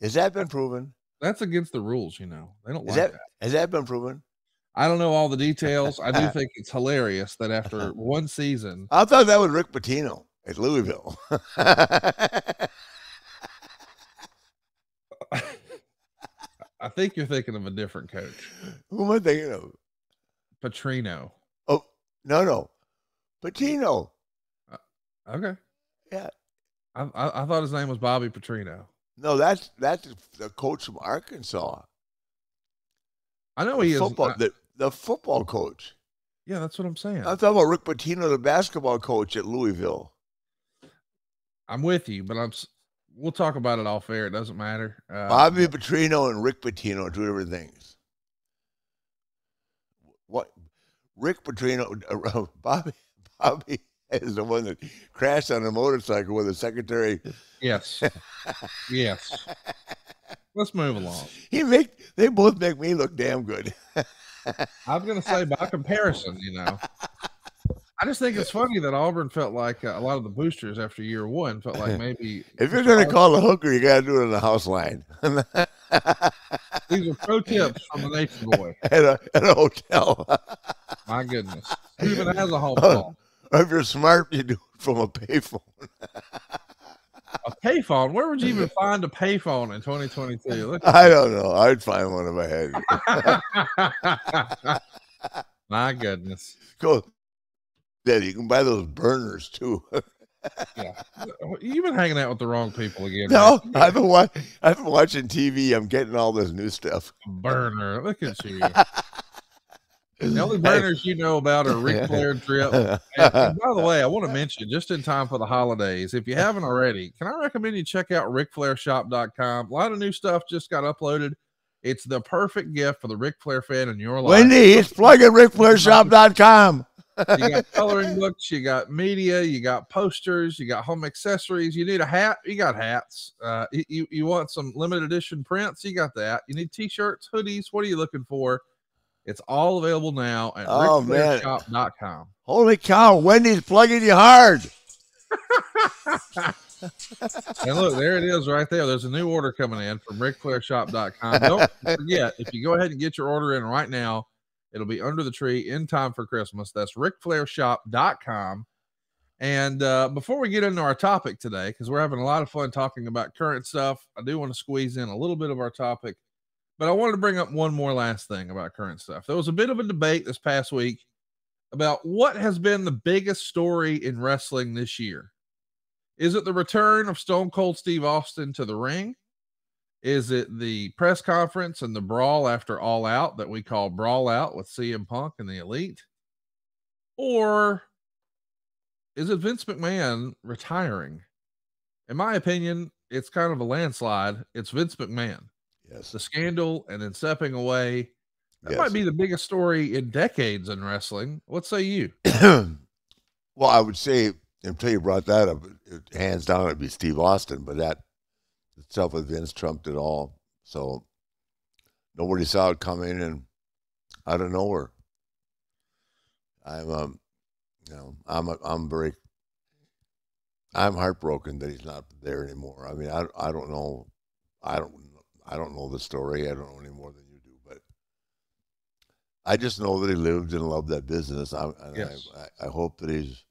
Has that been proven? That's against the rules, you know. They don't Is like that that. has that been proven? I don't know all the details. I do <laughs> think it's hilarious that after <laughs> one season, I thought that was Rick Pitino at Louisville. <laughs> I think you're thinking of a different coach, Who am I thinking of? Petrino. Oh no, no, Pitino. Uh, okay. Yeah. I, I, I thought his name was Bobby Petrino. No, that's that's the coach from Arkansas. I know The he is. I- the, the football coach. yeah, that's what I'm saying. I'm talking about Rick Pitino, the basketball coach at Louisville. I'm with you, but I'm. We'll talk about it all fair. It doesn't matter. Uh, Bobby Petrino and Rick Pitino are two different things. What Rick Petrino, uh, <laughs> Bobby, Bobby is the one that crashed on a motorcycle with a secretary. Yes. yes. Let's move along. He make they both make me look damn good. <laughs> I was going to say by comparison, you know, I just think it's funny that Auburn felt like uh, a lot of the boosters after year one felt like <laughs> maybe if you're going to call a hooker, you got to do it in the house line. <laughs> these are pro tips from the Nature Boy <laughs> at a, at a hotel. My goodness, Who even has a home phone. if you're smart, you do it from a payphone. a payphone? Where would you even find a payphone in 2022? I don't know. I'd find one if I had. My goodness. Go. You can buy those burners too. yeah, you've been hanging out with the wrong people again. No? I've been wa- I've been watching TV. I'm getting all this new stuff. Burner, look at you. <laughs> The only burners you know about are Ric Flair drip. And, and by the way, I want to mention just in time for the holidays, if you haven't already, can I recommend you check out RicFlairShop.com? A lot of new stuff just got uploaded. It's the perfect gift for the Ric Flair fan in your life. Wendy, it's plug at RicFlairShop.com. you got coloring books, you got media, you got posters, you got home accessories. You need a hat, you got hats. Uh, you, you want some limited edition prints, you got that. You need t-shirts, hoodies. What are you looking for? It's all available now at oh, RicFlairShop.com. Holy cow, Wendy's plugging you hard. <laughs> and look, there it is right there. There's a new order coming in from RicFlairShop.com. Don't <laughs> forget, if you go ahead and get your order in right now, it'll be under the tree in time for Christmas. That's RicFlairShop.com. And uh, before we get into our topic today, because we're having a lot of fun talking about current stuff, I do want to squeeze in a little bit of our topic but I wanted to bring up one more last thing about current stuff. There was a bit of a debate this past week about what has been the biggest story in wrestling this year. Is it the return of Stone Cold Steve Austin to the ring? Is it the press conference and the brawl after All Out that we call Brawl Out with CM Punk and the Elite? Or is it Vince McMahon retiring? In my opinion, it's kind of a landslide. It's Vince McMahon. Yes. The scandal and then stepping away. That Yes. might be the biggest story in decades in wrestling. What say you? <clears throat> well, I would say until you brought that up, uh, hands down it'd be Steve Austin, but that itself with Vince trumped it all. So nobody saw it coming, and out of nowhere, I'm um, you know, I'm I'm very, I'm heartbroken that he's not there anymore. I mean, I I don't know, I don't I don't know the story. I don't know any more than you do, but I just know that he lived and loved that business. I, yes. I, I, hope that he's,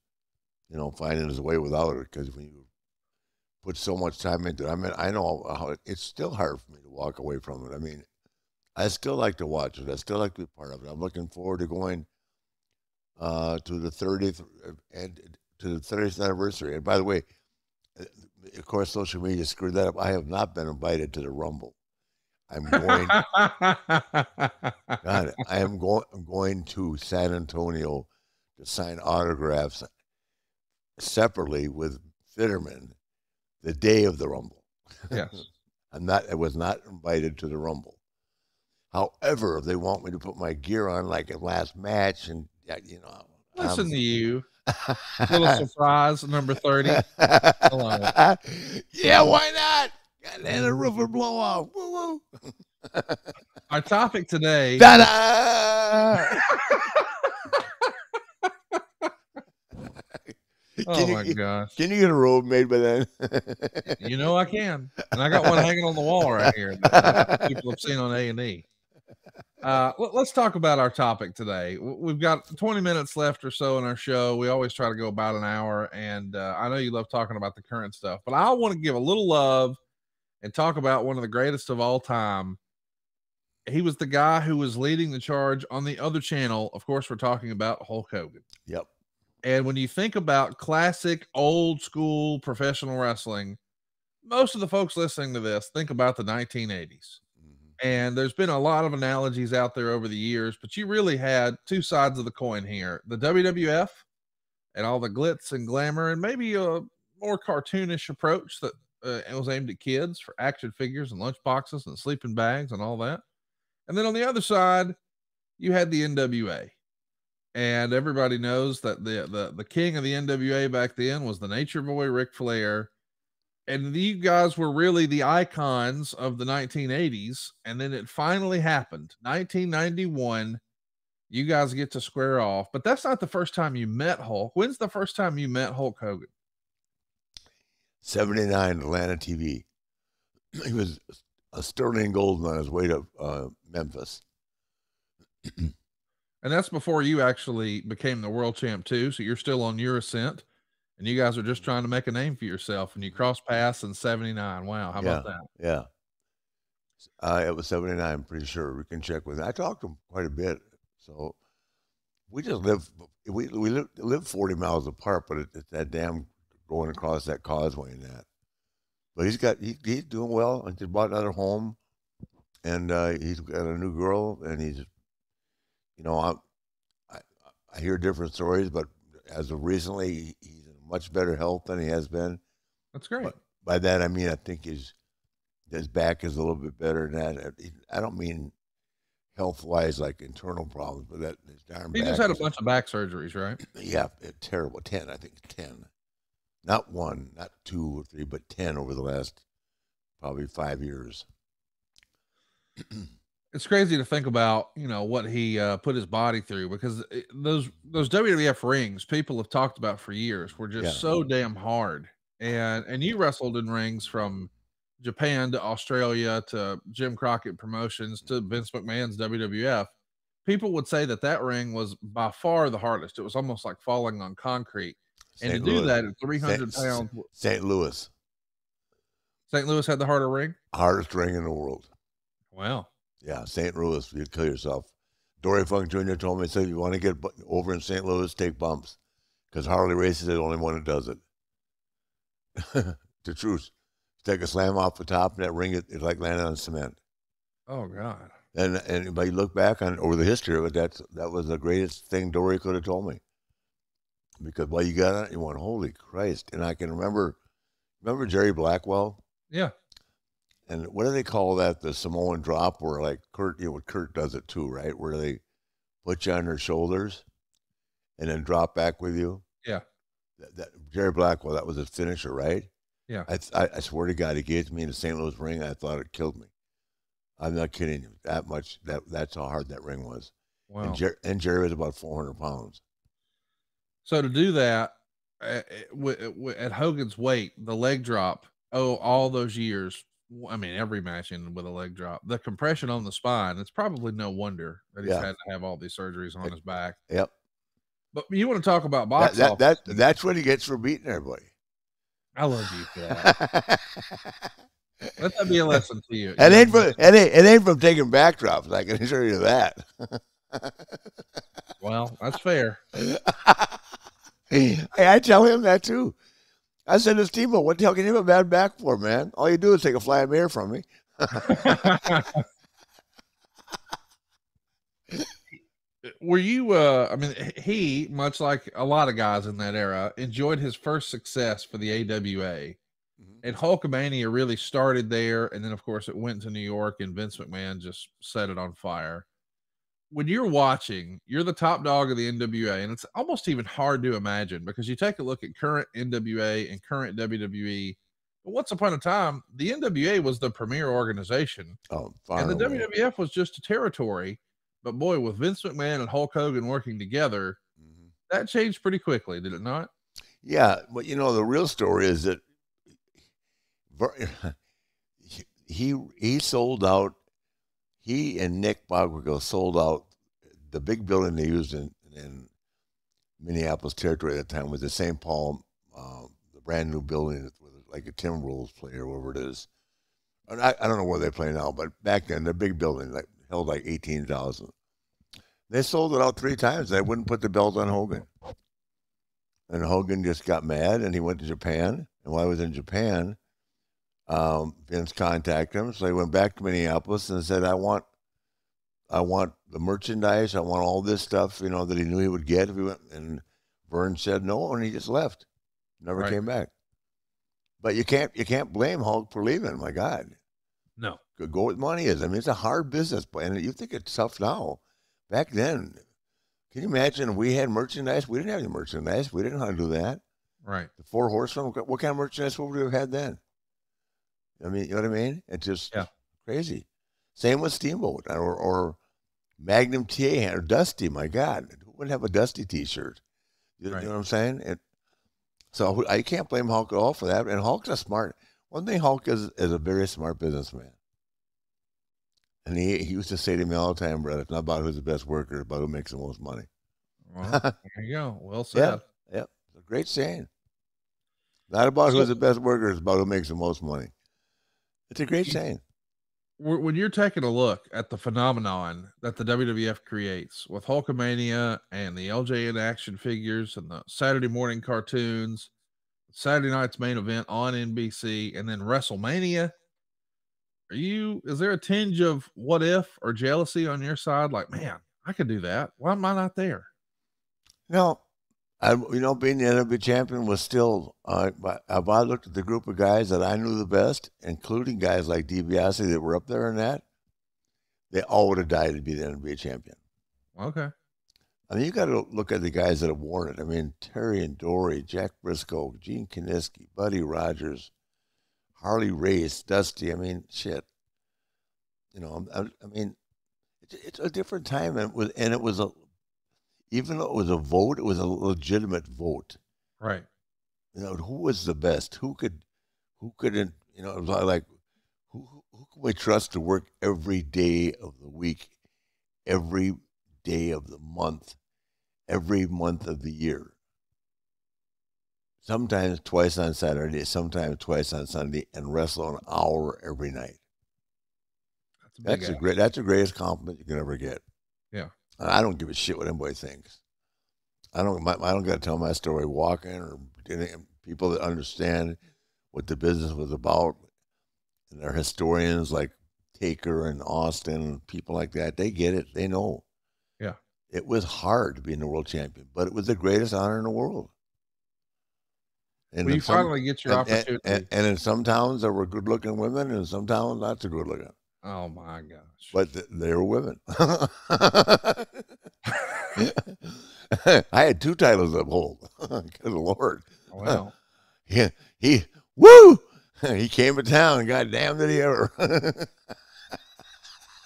you know, finding his way without it because when you put so much time into it, I mean, I know how it, it's still hard for me to walk away from it. I mean, I still like to watch it. I still like to be part of it. I'm looking forward to going uh, to the 30th uh, and to the 30th anniversary. And by the way, of course, social media screwed that up. I have not been invited to the Rumble. I'm going. <laughs> God, I am going. I'm going to San Antonio to sign autographs separately with Fitterman the day of the Rumble. Yes, <laughs> I'm not. I was not invited to the Rumble. However, if they want me to put my gear on like a last match, and you know. Listen I'm, to you. <laughs> Little surprise, number thirty. <laughs> yeah, why not? Got let the roof blow off. Woo woo. Our topic today. Ta-da! <laughs> oh you, my gosh! Can you get a robe made by then? you know I can, and I got one hanging on the wall right here that people have seen on A and E. Uh, let, us talk about our topic today. We've got 20 minutes left or so in our show. We always try to go about an hour, and uh, I know you love talking about the current stuff, but I want to give a little love and talk about one of the greatest of all time. He was the guy who was leading the charge on the other channel. Of course, we're talking about Hulk Hogan. Yep. And when you think about classic old school professional wrestling, most of the folks listening to this think about the 1980s. Mm-hmm. And there's been a lot of analogies out there over the years, but you really had two sides of the coin here the WWF and all the glitz and glamour, and maybe a more cartoonish approach that uh, was aimed at kids for action figures and lunch boxes and sleeping bags and all that. And then on the other side, you had the NWA. And everybody knows that the, the, the king of the NWA back then was the nature boy Ric Flair. And you guys were really the icons of the 1980s. And then it finally happened 1991. You guys get to square off, but that's not the first time you met Hulk. When's the first time you met Hulk Hogan? 79 Atlanta TV. <clears throat> He was a Sterling Golden on his way to uh, Memphis. <clears throat> and that's before you actually became the world champ too. So you're still on your ascent, and you guys are just trying to make a name for yourself. And you cross paths in '79. Wow, how yeah, about that? Yeah, uh, it was '79. I'm pretty sure we can check with. Him. I talked to him quite a bit. So we just live. We we live, live 40 miles apart, but it, it's that damn going across that causeway and that. But he's got he, he's doing well just bought another home, and uh, he's got a new girl, and he's, you know, I, I, I hear different stories, but as of recently, he's in much better health than he has been. That's great. But by that I mean I think his his back is a little bit better than that. I don't mean health wise, like internal problems, but that his darn. He just had a bunch of back surgeries, right? <clears throat> Yeah, terrible. Ten, I think ten not one, not two or three, but 10 over the last probably five years. <clears throat> it's crazy to think about, you know, what he uh, put his body through because it, those those WWF rings people have talked about for years were just yeah. so damn hard. And and you wrestled in rings from Japan to Australia to Jim Crockett Promotions to Vince McMahon's WWF. People would say that that ring was by far the hardest. It was almost like falling on concrete and to Louis. do that at 300 St. pounds. St. Louis. St. Louis had the harder ring? Hardest ring in the world. Wow. Yeah, St. Louis, you'd kill yourself. Dory Funk Jr. told me, he said, if you want to get over in St. Louis, take bumps. Because Harley Race is the only one that does it. <laughs> the truth. Take a slam off the top, and that ring, it, it's like landing on cement. Oh, God. And and but you look back on over the history of it, that's that was the greatest thing Dory could have told me because while you got on it, you went, holy Christ. And I can remember, remember Jerry Blackwell? Yeah. And what do they call that? The Samoan drop, where like Kurt, you know, Kurt does it too, right? Where they put you on their shoulders and then drop back with you. Yeah. That, that Jerry Blackwell, that was his finisher, right? Yeah. I, I, I swear to God, he gave me in the St. Louis ring. I thought it killed me. I'm not kidding you. That much. That that's how hard that ring was. Wow. And, Jer- and Jerry was about 400 pounds. So to do that eh, eh, at, eh, at Hogan's weight, the leg drop, oh, all those years, I mean, every match ended with a leg drop. The compression on the spine, it's probably no wonder that he's yeah. had to have all these surgeries on his back. Yep. But you want to talk about box that, that, that that's what he gets for beating everybody. I love you for that. <laughs> Let that be a lesson to you. It ain't from it it ain't from taking backdrops. I can assure you that. well, that's fair. <laughs> hey, I tell him that too. I said to Steve, what the hell can you have a bad back for, man? All you do is take a flat mirror from me. <laughs> Were you, uh, I mean, he, much like a lot of guys in that era, enjoyed his first success for the AWA. Mm-hmm. And Hulkamania really started there. And then, of course, it went to New York, and Vince McMahon just set it on fire when you're watching, you're the top dog of the NWA, and it's almost even hard to imagine because you take a look at current NWA and current WWE. But once upon a time, the NWA was the premier organization. Oh, and the WWF was just a territory. But boy, with Vince McMahon and Hulk Hogan working together, mm-hmm. that changed pretty quickly, did it not? Yeah, but you know the real story is that <laughs> he he sold out he and Nick Bockwinkel sold out the big building they used in, in Minneapolis territory at the time was the St. Paul, uh, the brand new building with like a Timberwolves player, whatever it is. And I, I don't know where they play now, but back then the big building like held like eighteen thousand. They sold it out three times. They wouldn't put the belt on Hogan, and Hogan just got mad and he went to Japan. And while I was in Japan, um, Vince contacted him, so he went back to Minneapolis and said, "I want, I want the merchandise. I want all this stuff, you know, that he knew he would get if he went." And Vern said no, and he just left, never right. came back. But you can't, you can't blame Hulk for leaving. My God, no, go with money is. I mean, it's a hard business, and you think it's tough now. Back then, can you imagine we had merchandise? We didn't have any merchandise. We didn't know how to do that. Right. The Four Horsemen. What kind of merchandise would we have had then? I mean, you know what I mean? It's just yeah. crazy. Same with Steamboat uh, or, or Magnum TA or Dusty. My God, who wouldn't have a Dusty T-shirt? You, Right. you know what I'm saying? And so I can't blame Hulk at all for that. And Hulk's a smart. One thing Hulk is is a very smart businessman. And he, he used to say to me all the time, brother, it's not about who's the best worker, it's about who makes the most money. Well, there <laughs> you go. Well said. Yep. It's a great saying. Not about So- who's the best worker, it's about who makes the most money. It's a great saying. When you're taking a look at the phenomenon that the WWF creates with Hulkamania and the LJN action figures and the Saturday morning cartoons, Saturday night's main event on NBC, and then WrestleMania, are you? Is there a tinge of what if or jealousy on your side? Like, man, I could do that. Why am I not there? No, I, you know, being the NWA champion was still. Uh, if I looked at the group of guys that I knew the best, including guys like DiBiase that were up there in that, they all would have died to be the NWA champion. Okay, I mean, you got to look at the guys that have worn it. I mean, Terry and Dory, Jack Briscoe, Gene Kiniski, Buddy Rogers, Harley Race, Dusty. I mean, shit. You know, I, I mean, it's, it's a different time, and it was, and it was a, even though it was a vote, it was a legitimate vote. right. You know, who was the best? Who could, who couldn't? You know, it was like, who who can we trust to work every day of the week, every day of the month, every month of the year? Sometimes twice on Saturday, sometimes twice on Sunday, and wrestle an hour every night. That's a That's a great. That's the greatest compliment you can ever get. And I don't give a shit what anybody thinks. I don't. My, I don't got to tell my story walking or any, people that understand what the business was about. And they're historians like Taker and Austin people like that. They get it. They know. Yeah. It was hard to being the world champion, but it was the greatest honor in the world. And in you some- finally get your and, and- opportunity. and- and in some towns there were good looking women, and in some towns not so good looking. Oh my gosh. But th- they were women. <laughs> I had two titles to hold. <laughs> Good Lord. Wow. He, <laughs> he, woo! He came to town. God damn did he ever.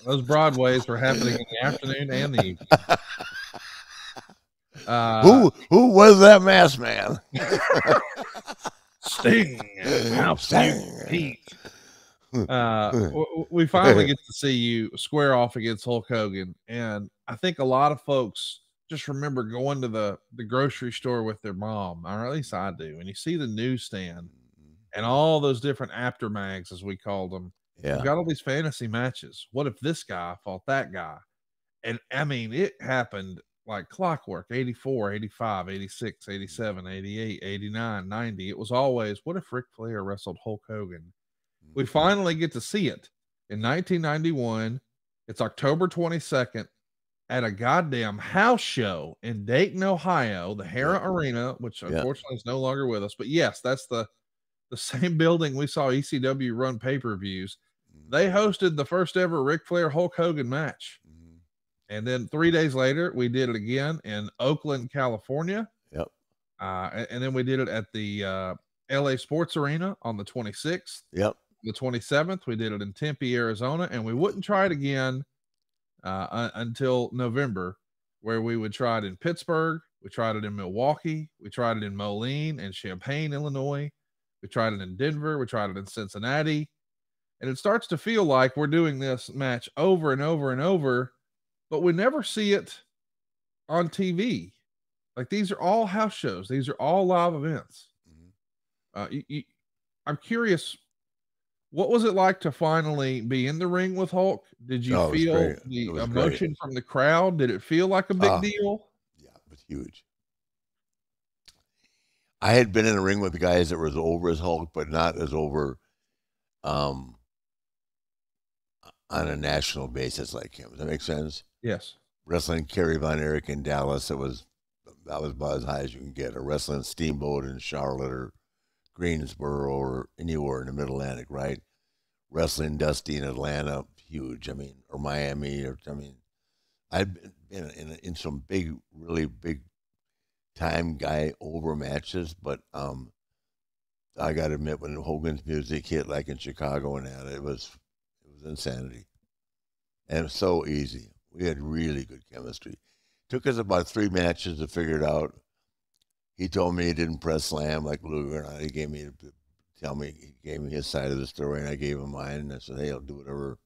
Those Broadways were happening in the afternoon and the evening. Uh, who, who was that masked man? Sting, Sting. Pete. <laughs> Uh, <laughs> we finally get to see you square off against Hulk Hogan, and I think a lot of folks just remember going to the the grocery store with their mom, or at least I do, and you see the newsstand and all those different Apter mags, as we called them. Yeah. We've got all these fantasy matches. What if this guy fought that guy? And I mean, it happened like clockwork 84, 85, 86, 87, 88, 89, 90. It was always, what if Ric Flair wrestled Hulk Hogan? We finally get to see it in 1991. It's October 22nd at a goddamn house show in Dayton, Ohio, the Hara Yeah. Arena, which Yeah. unfortunately is no longer with us. But yes, that's the the <laughs> same building we saw ECW run pay-per-views. They hosted the first ever Ric Flair Hulk Hogan match. Mhm. And then three days later, we did it again in Oakland, California. Yep. Uh, and, then we did it at the uh, LA Sports Arena on the 26th. Yep. The 27th, we did it in Tempe, Arizona. And we wouldn't try it again uh, un- until November, where we would try it in Pittsburgh. We tried it in Milwaukee. We tried it in Moline and Champaign, Illinois. We tried it in Denver. We tried it in Cincinnati. And it starts to feel like we're doing this match over and over and over, but we never see it on TV. Like these are all house shows, these are all live events. Mhm. Uh, you, you, I'm curious, what was it like to finally be in the ring with Hulk? Did you Oh, feel the was great. emotion from the crowd? Did it feel like a big Ah. deal? Yeah, it was huge. I had been in a ring with guys that was over as Hulk, but not as over um, on a national basis like him. Does that make sense? Yes. Wrestling Kerry Von Erich in Dallas, it was that was about as high as you can get. Or wrestling Steamboat in Charlotte or Greensboro or anywhere in the Mid Atlantic, right? Wrestling Dusty in Atlanta, huge. I mean, or Miami, or I mean, I've been in, in, in some big, really big time guy over matches, but um, I got to admit when Hogan's music hit, like in Chicago and that, it was it was insanity, and it was so easy. We had really good chemistry. Took us about three matches to figure it out. He told me he didn't press slam like Luger, and I, he gave me tell me he gave me his side of the story, and I gave him mine. And I said, "Hey, I'll do whatever,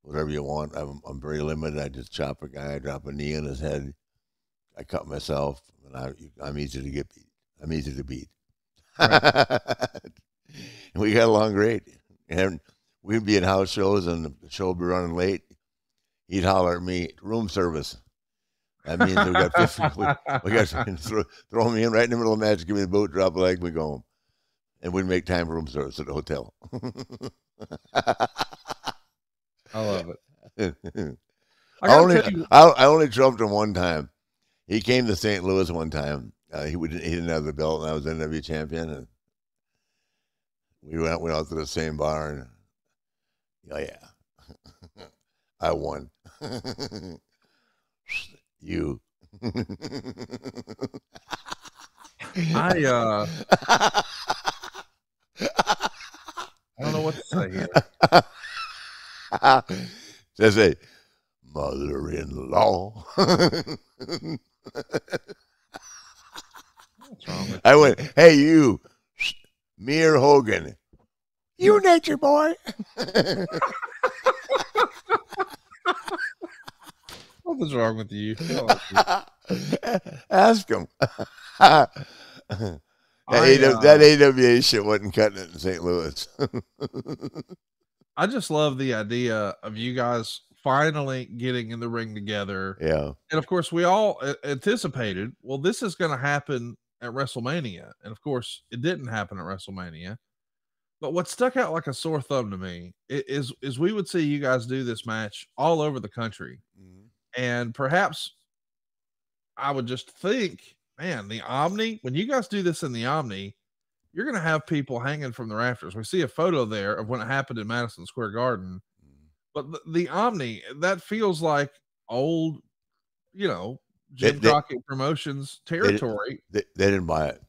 whatever you want. I'm I'm very limited. I just chop a guy, I drop a knee on his head, I cut myself, and I I'm easy to get beat. I'm easy to beat." Right. <laughs> we got along great, and we'd be at house shows, and the show would be running late. He'd holler at me, "Room service." That means we got 50, we, we got throw, throw me in right in the middle of the match, give me the boot, drop a leg, we go home and we'd make time for room service at the hotel. <laughs> I love it. <laughs> I, I only I, I, only trumped him one time. He came to St. Louis one time. Uh, he would he didn't have the belt, and I was NW champion, and we went went out to the same bar, and oh yeah, <laughs> I won. You. I uh I don't know what to say here. Just say, mother-in-law. I went, hey, you, Mir Hogan. You nature boy. <laughs> <laughs> What's wrong with you? <laughs> Ask him. <laughs> I, uh, that AWA shit wasn't cutting it in St. Louis. <laughs> I just love the idea of you guys finally getting in the ring together. Yeah. And of course, we all anticipated, well, this is going to happen at WrestleMania. And of course, it didn't happen at WrestleMania. But what stuck out like a sore thumb to me is is we would see you guys do this match all over the country. Mm-hmm. And perhaps I would just think man, the Omni, when you guys do this in the Omni, you're going to have people hanging from the rafters. We see a photo there of when it happened in Madison Square Garden. But the, the Omni, that feels like old, you know, Jim they, Crockett Promotions territory. They, they, they, didn't buy it.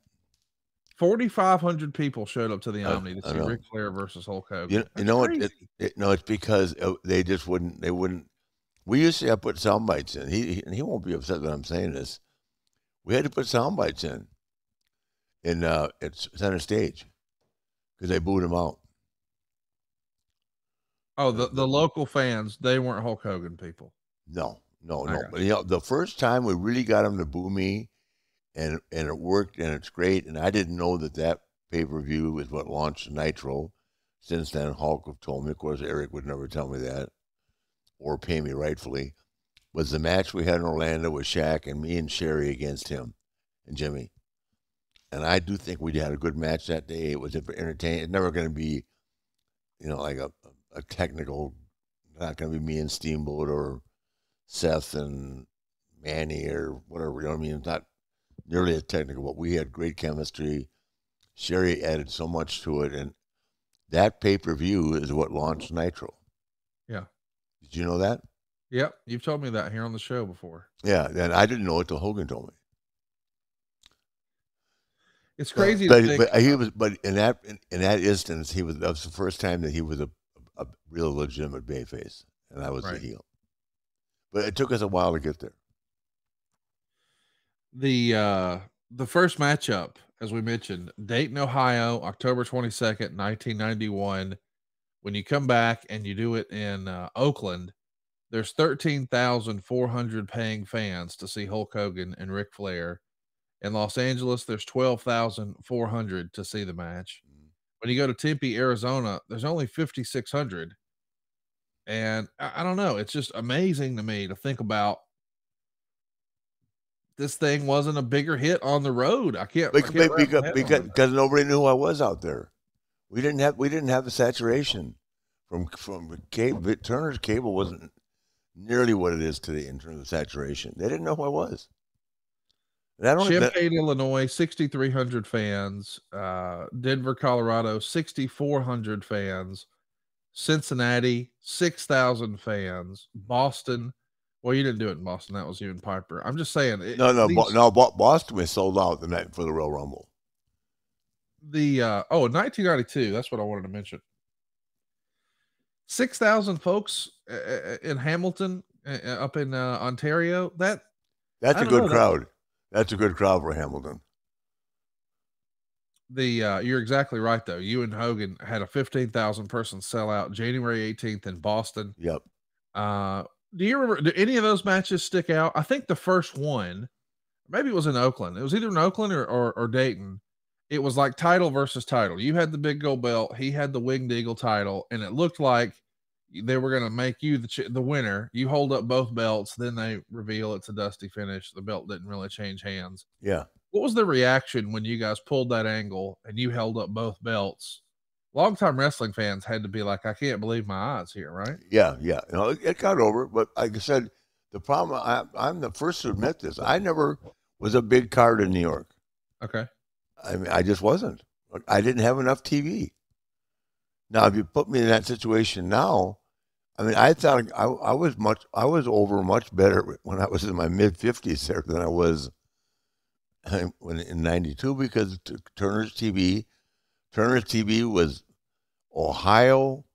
4,500 people showed up to the Omni to see Ric Flair versus Hulk Hogan. You, you know what? It, it, no, it's because oh, they just wouldn't, they wouldn't. We used to have put sound bites in. He, he, he won't be upset that I'm saying this we had to put sound bites in in uh, at center stage because they booed him out. Oh, the, the local fans, they weren't Hulk Hogan people. No, no, no. But you know, the first time we really got him to boo me, and and it worked, and it's great. And I didn't know that that pay per view is what launched Nitro. Since then, Hulk have told me. Of course, Eric would never tell me that, or pay me rightfully was the match we had in Orlando with Shaq and me and Sherri against him and Jimmy. And I do think we had a good match that day. It was entertaining. It's never going to be, you know, like a, a technical, not going to be me and Steamboat or Seth and Manny or whatever. You know what I mean? It's not nearly as technical, but we had great chemistry. Sherri added so much to it. And that pay per view is what launched Nitro. Did you know that? Yep, you've told me that here on the show before. Yeah, and I didn't know it till Hogan told me. It's crazy but, but he was, but in that in, in, that instance, he was that was the first time that he was a, a real legitimate babyface, and I was right. the heel. But it took us a while to get there. The uh the first matchup, as we mentioned, Dayton, Ohio, October twenty second, nineteen ninety one. When you come back and you do it in uh, Oakland, there's 13,400 paying fans to see Hulk Hogan and Ric Flair. In Los Angeles, there's 12,400 to see the match. Mm. When you go to Tempe, Arizona, there's only 5,600. And I, I don't know. It's just amazing to me to think about this thing wasn't a bigger hit on the road. I can't because I can't because, because, because nobody knew who I was out there. We didn't have we didn't have the saturation from from cable. Turner's cable wasn't nearly what it is today in terms of saturation. They didn't know who I was. Champaign, Illinois, 6,300 fans. Uh, Denver, Colorado, 6,400 fans. Cincinnati, 6,000 fans. Boston, well, you didn't do it in Boston. That was you and Piper. I'm just saying. It, no, no, these, no. Boston was sold out the night for the Royal Rumble. The uh, oh, 1992. That's what I wanted to mention. 6,000 folks uh, uh, in Hamilton uh, up in uh, Ontario. That That's a good know, that- crowd. That's a good crowd for Hamilton. the uh, you're exactly right though. You and Hogan had a fifteen thousand person sellout January eighteenth in Boston. Yep. Uh, do you remember? Do any of those matches stick out? I think the first one, maybe it was in Oakland. It was either in Oakland or or, or Dayton. It was like title versus title. You had the big gold belt. He had the winged eagle title, and it looked like they were going to make you the ch- the winner. You hold up both belts, then they reveal it's a dusty finish. The belt didn't really change hands. Yeah. What was the reaction when you guys pulled that angle and you held up both belts? Longtime wrestling fans had to be like, I can't believe my eyes here, right? Yeah. Yeah. You know, it, it got over. But like I said, the problem, I, I'm the first to admit this. I never was a big card in New York. Okay. I mean, I just wasn't. I didn't have enough TV. Now, if you put me in that situation now, I mean, I thought I, I was much, I was over much better <laughs> when I was in my mid fifties there than I was <laughs> when in '92 because Turner's TV, Turner's TV was Ohio,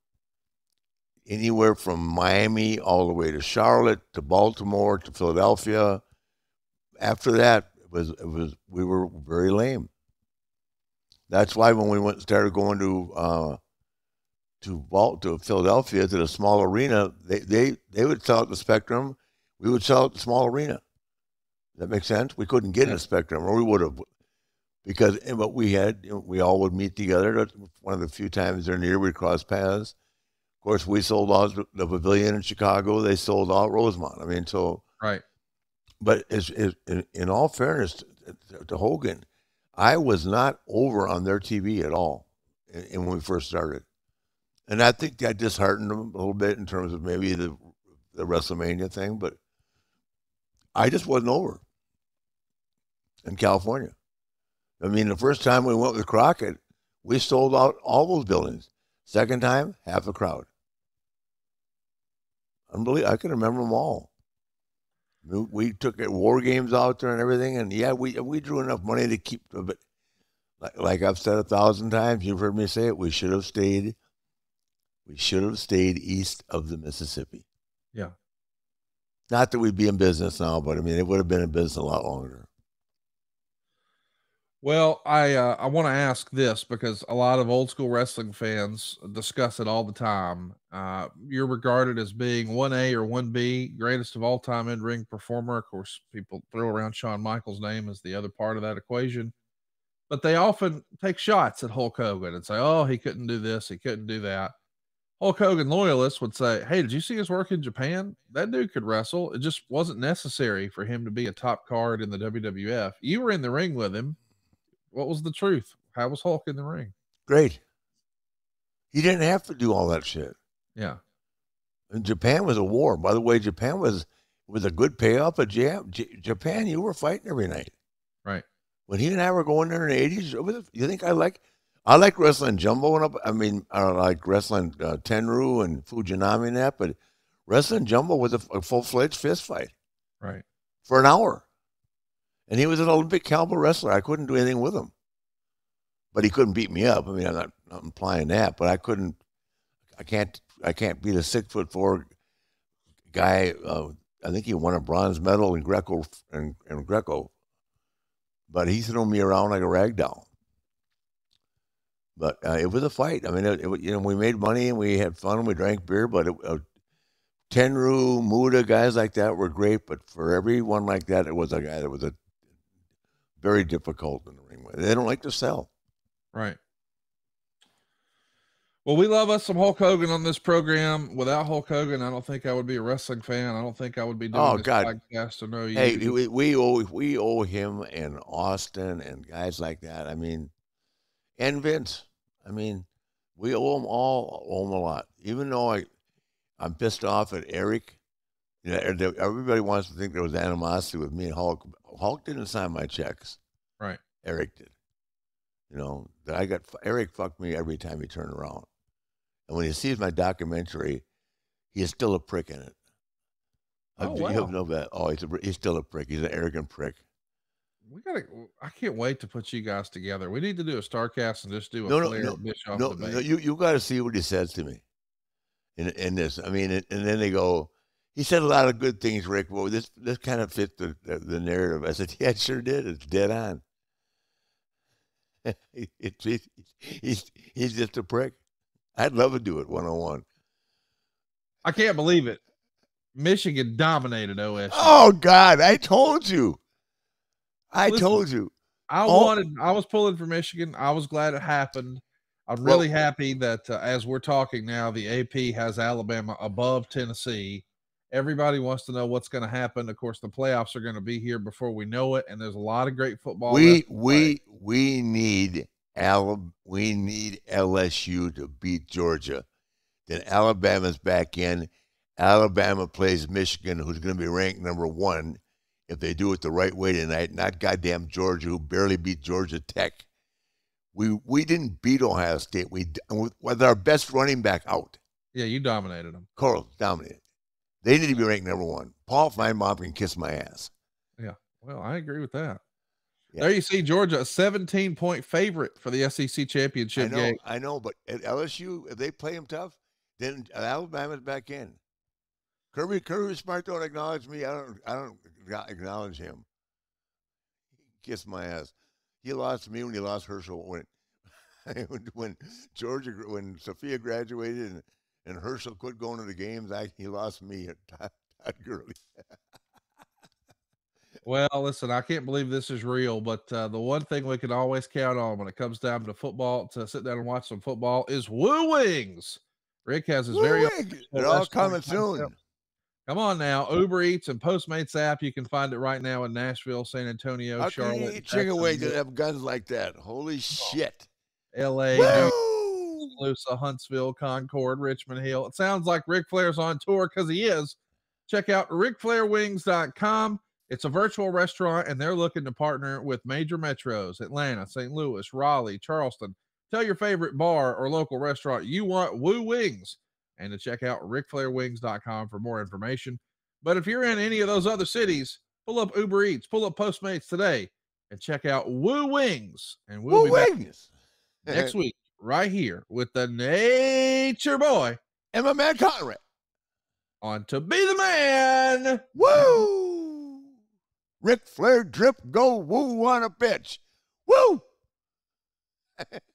anywhere from Miami all the way to Charlotte to Baltimore to Philadelphia. After that, it was it was we were very lame. That's why when we went started going to uh, to Bal- to Philadelphia to the small arena, they they they would sell at the Spectrum, we would sell at the small arena. Does that make sense? We couldn't get in the Spectrum, or we would have, because what we had, we all would meet together. One of the few times during the year we'd cross paths. Of course, we sold out the pavilion in Chicago. They sold out Rosemont. I mean, so Right. but as, as, in, in all fairness to, to Hogan, I was not over on their TV at all in when we first started, and I think that disheartened them a little bit in terms of maybe the the WrestleMania thing. But I just wasn't over in California. I mean, the first time we went with Crockett, we sold out all those buildings. Second time, half the crowd. Unbelievable! I can remember them all. We, we took it war games out there and everything, and yeah, we we drew enough money to keep. But like, like I've said a thousand times, you've heard me say it. We should have stayed. We should have stayed east of the Mississippi. Yeah. Not that we'd be in business now, but I mean, it would have been in business a lot longer. Well, I uh, I want to ask this because a lot of old school wrestling fans discuss it all the time. Uh, you're regarded as being one A or one B, greatest of all time in ring performer. Of course, people throw around Shawn Michaels' name as the other part of that equation, but they often take shots at Hulk Hogan and say, "Oh, he couldn't do this, he couldn't do that." Hulk Hogan loyalists would say, "Hey, did you see his work in Japan? That dude could wrestle. It just wasn't necessary for him to be a top card in the WWF. You were in the ring with him." What was the truth? How was Hulk in the ring? Great. He didn't have to do all that shit. Yeah. And Japan was a war. By the way, Japan was was a good payoff. Jap- J- Japan, you were fighting every night. Right. When he and I were going there in the eighties, you think I like? I like wrestling Jumbo and up. I mean, I like wrestling uh, Tenryu and Fujinami and that. But wrestling Jumbo was a, a full fledged fist fight Right. for an hour. And he was an Olympic caliber wrestler. I couldn't do anything with him. But he couldn't beat me up. I mean, I'm not, not implying that, but I couldn't I can't I can't beat a six foot four guy. Uh, I think he won a bronze medal in Greco and, and Greco. But he threw me around like a rag doll. But uh, it was a fight. I mean, it, it, you know, we made money and we had fun and we drank beer. But it, uh, Tenryu, Muta, guys like that were great. But for everyone like that, it was a guy that was a very difficult in the ring. They don't like to sell. Right. Well, we love us some Hulk Hogan on this program. Without Hulk Hogan, I don't think I would be a wrestling fan. I don't think I would be doing Oh, this God. podcast or know you. Hey, we, we owe we owe him and Austin and guys like that. I mean, and Vince. I mean, we owe them all owe them a lot. Even though I, I'm pissed off at Eric. You know, everybody wants to think there was animosity with me and Hulk. Hulk didn't sign my checks. Right. Eric did. You know that I got Eric fucked me every time he turned around, and when he sees my documentary, he is still a prick in it. Oh, you wow. have no bet. Oh, he's a, he's still a prick. He's an arrogant prick. we gotta. I can't wait to put you guys together. We need to do a Starcast and just do a No, no, Flair no, No, debate. no, you you got to see what he says to me in in this. I mean, and and then they go, he said a lot of good things, Rick. Well, this this kind of fit the, the, the narrative. I said, <laughs> yeah, it sure did. It's dead on. <laughs> he's, he's just a prick. I'd love to do it one on one. I can't believe it. Michigan dominated OSU. Oh God, I told you. I Listen, told you. I oh. wanted. I was pulling for Michigan. I was glad it happened. I'm really Well- happy that uh, as we're talking now, the AP has Alabama above Tennessee. Everybody wants to know what's going to happen. Of course, the playoffs are going to be here before we know it, and there's a lot of great football. we left to play. we we need Alab- we need LSU to beat Georgia. Then Alabama's back in. Alabama plays Michigan, who's going to be ranked number one if they do it the right way tonight. Not goddamn Georgia, who barely beat Georgia Tech. We we didn't beat Ohio State. We with, with our best running back out. yeah, you dominated them. Coral dominated. They need to be ranked number one. Paul Finebaum can kiss my ass. Yeah. Well, I agree with that. Yeah. There you see Georgia, a 17 point favorite for the SEC championship I know, game. I know, but at LSU, if they play him tough, then Alabama's back in. Kirby, Kirby Smart don't acknowledge me. I don't, I don't acknowledge him. Kiss my ass. He lost me when he lost Herschel when, <laughs> when, when Georgia, when Sophia graduated and, and Herschel quit going to the games. I, he lost me at Todd, Todd Gurley. Well, listen, I can't believe this is real, but uh, the one thing we can always count on when it comes down to football, to sit down and watch some football, is Woo Wings. Rick has his very own! They're all coming soon. concept. Come on now, Uber Eats and Postmates app. You can find it right now in Nashville, San Antonio, How can you Charlotte, eat chicken wings that have guns like that? Holy shit. L.A., Woo! Tuscaloosa, Huntsville, Concord, Richmond Hill. It sounds like Ric Flair's on tour because he is. Check out RicFlairWings.com. It's a virtual restaurant, and they're looking to partner with major metros Atlanta, St. Louis, Raleigh, Charleston. Tell your favorite bar or local restaurant you want Woo Wings and to check out RicFlairWings.com for more information. But if you're in any of those other cities, pull up Uber Eats, pull up Postmates today, and check out Woo Wings. And we'll Woo be back wings. next week right here with the Nature Boy And my man Conrad. on To Be the Man. Woo! Ric Flair drip go woo on a pitch. Woo! <laughs>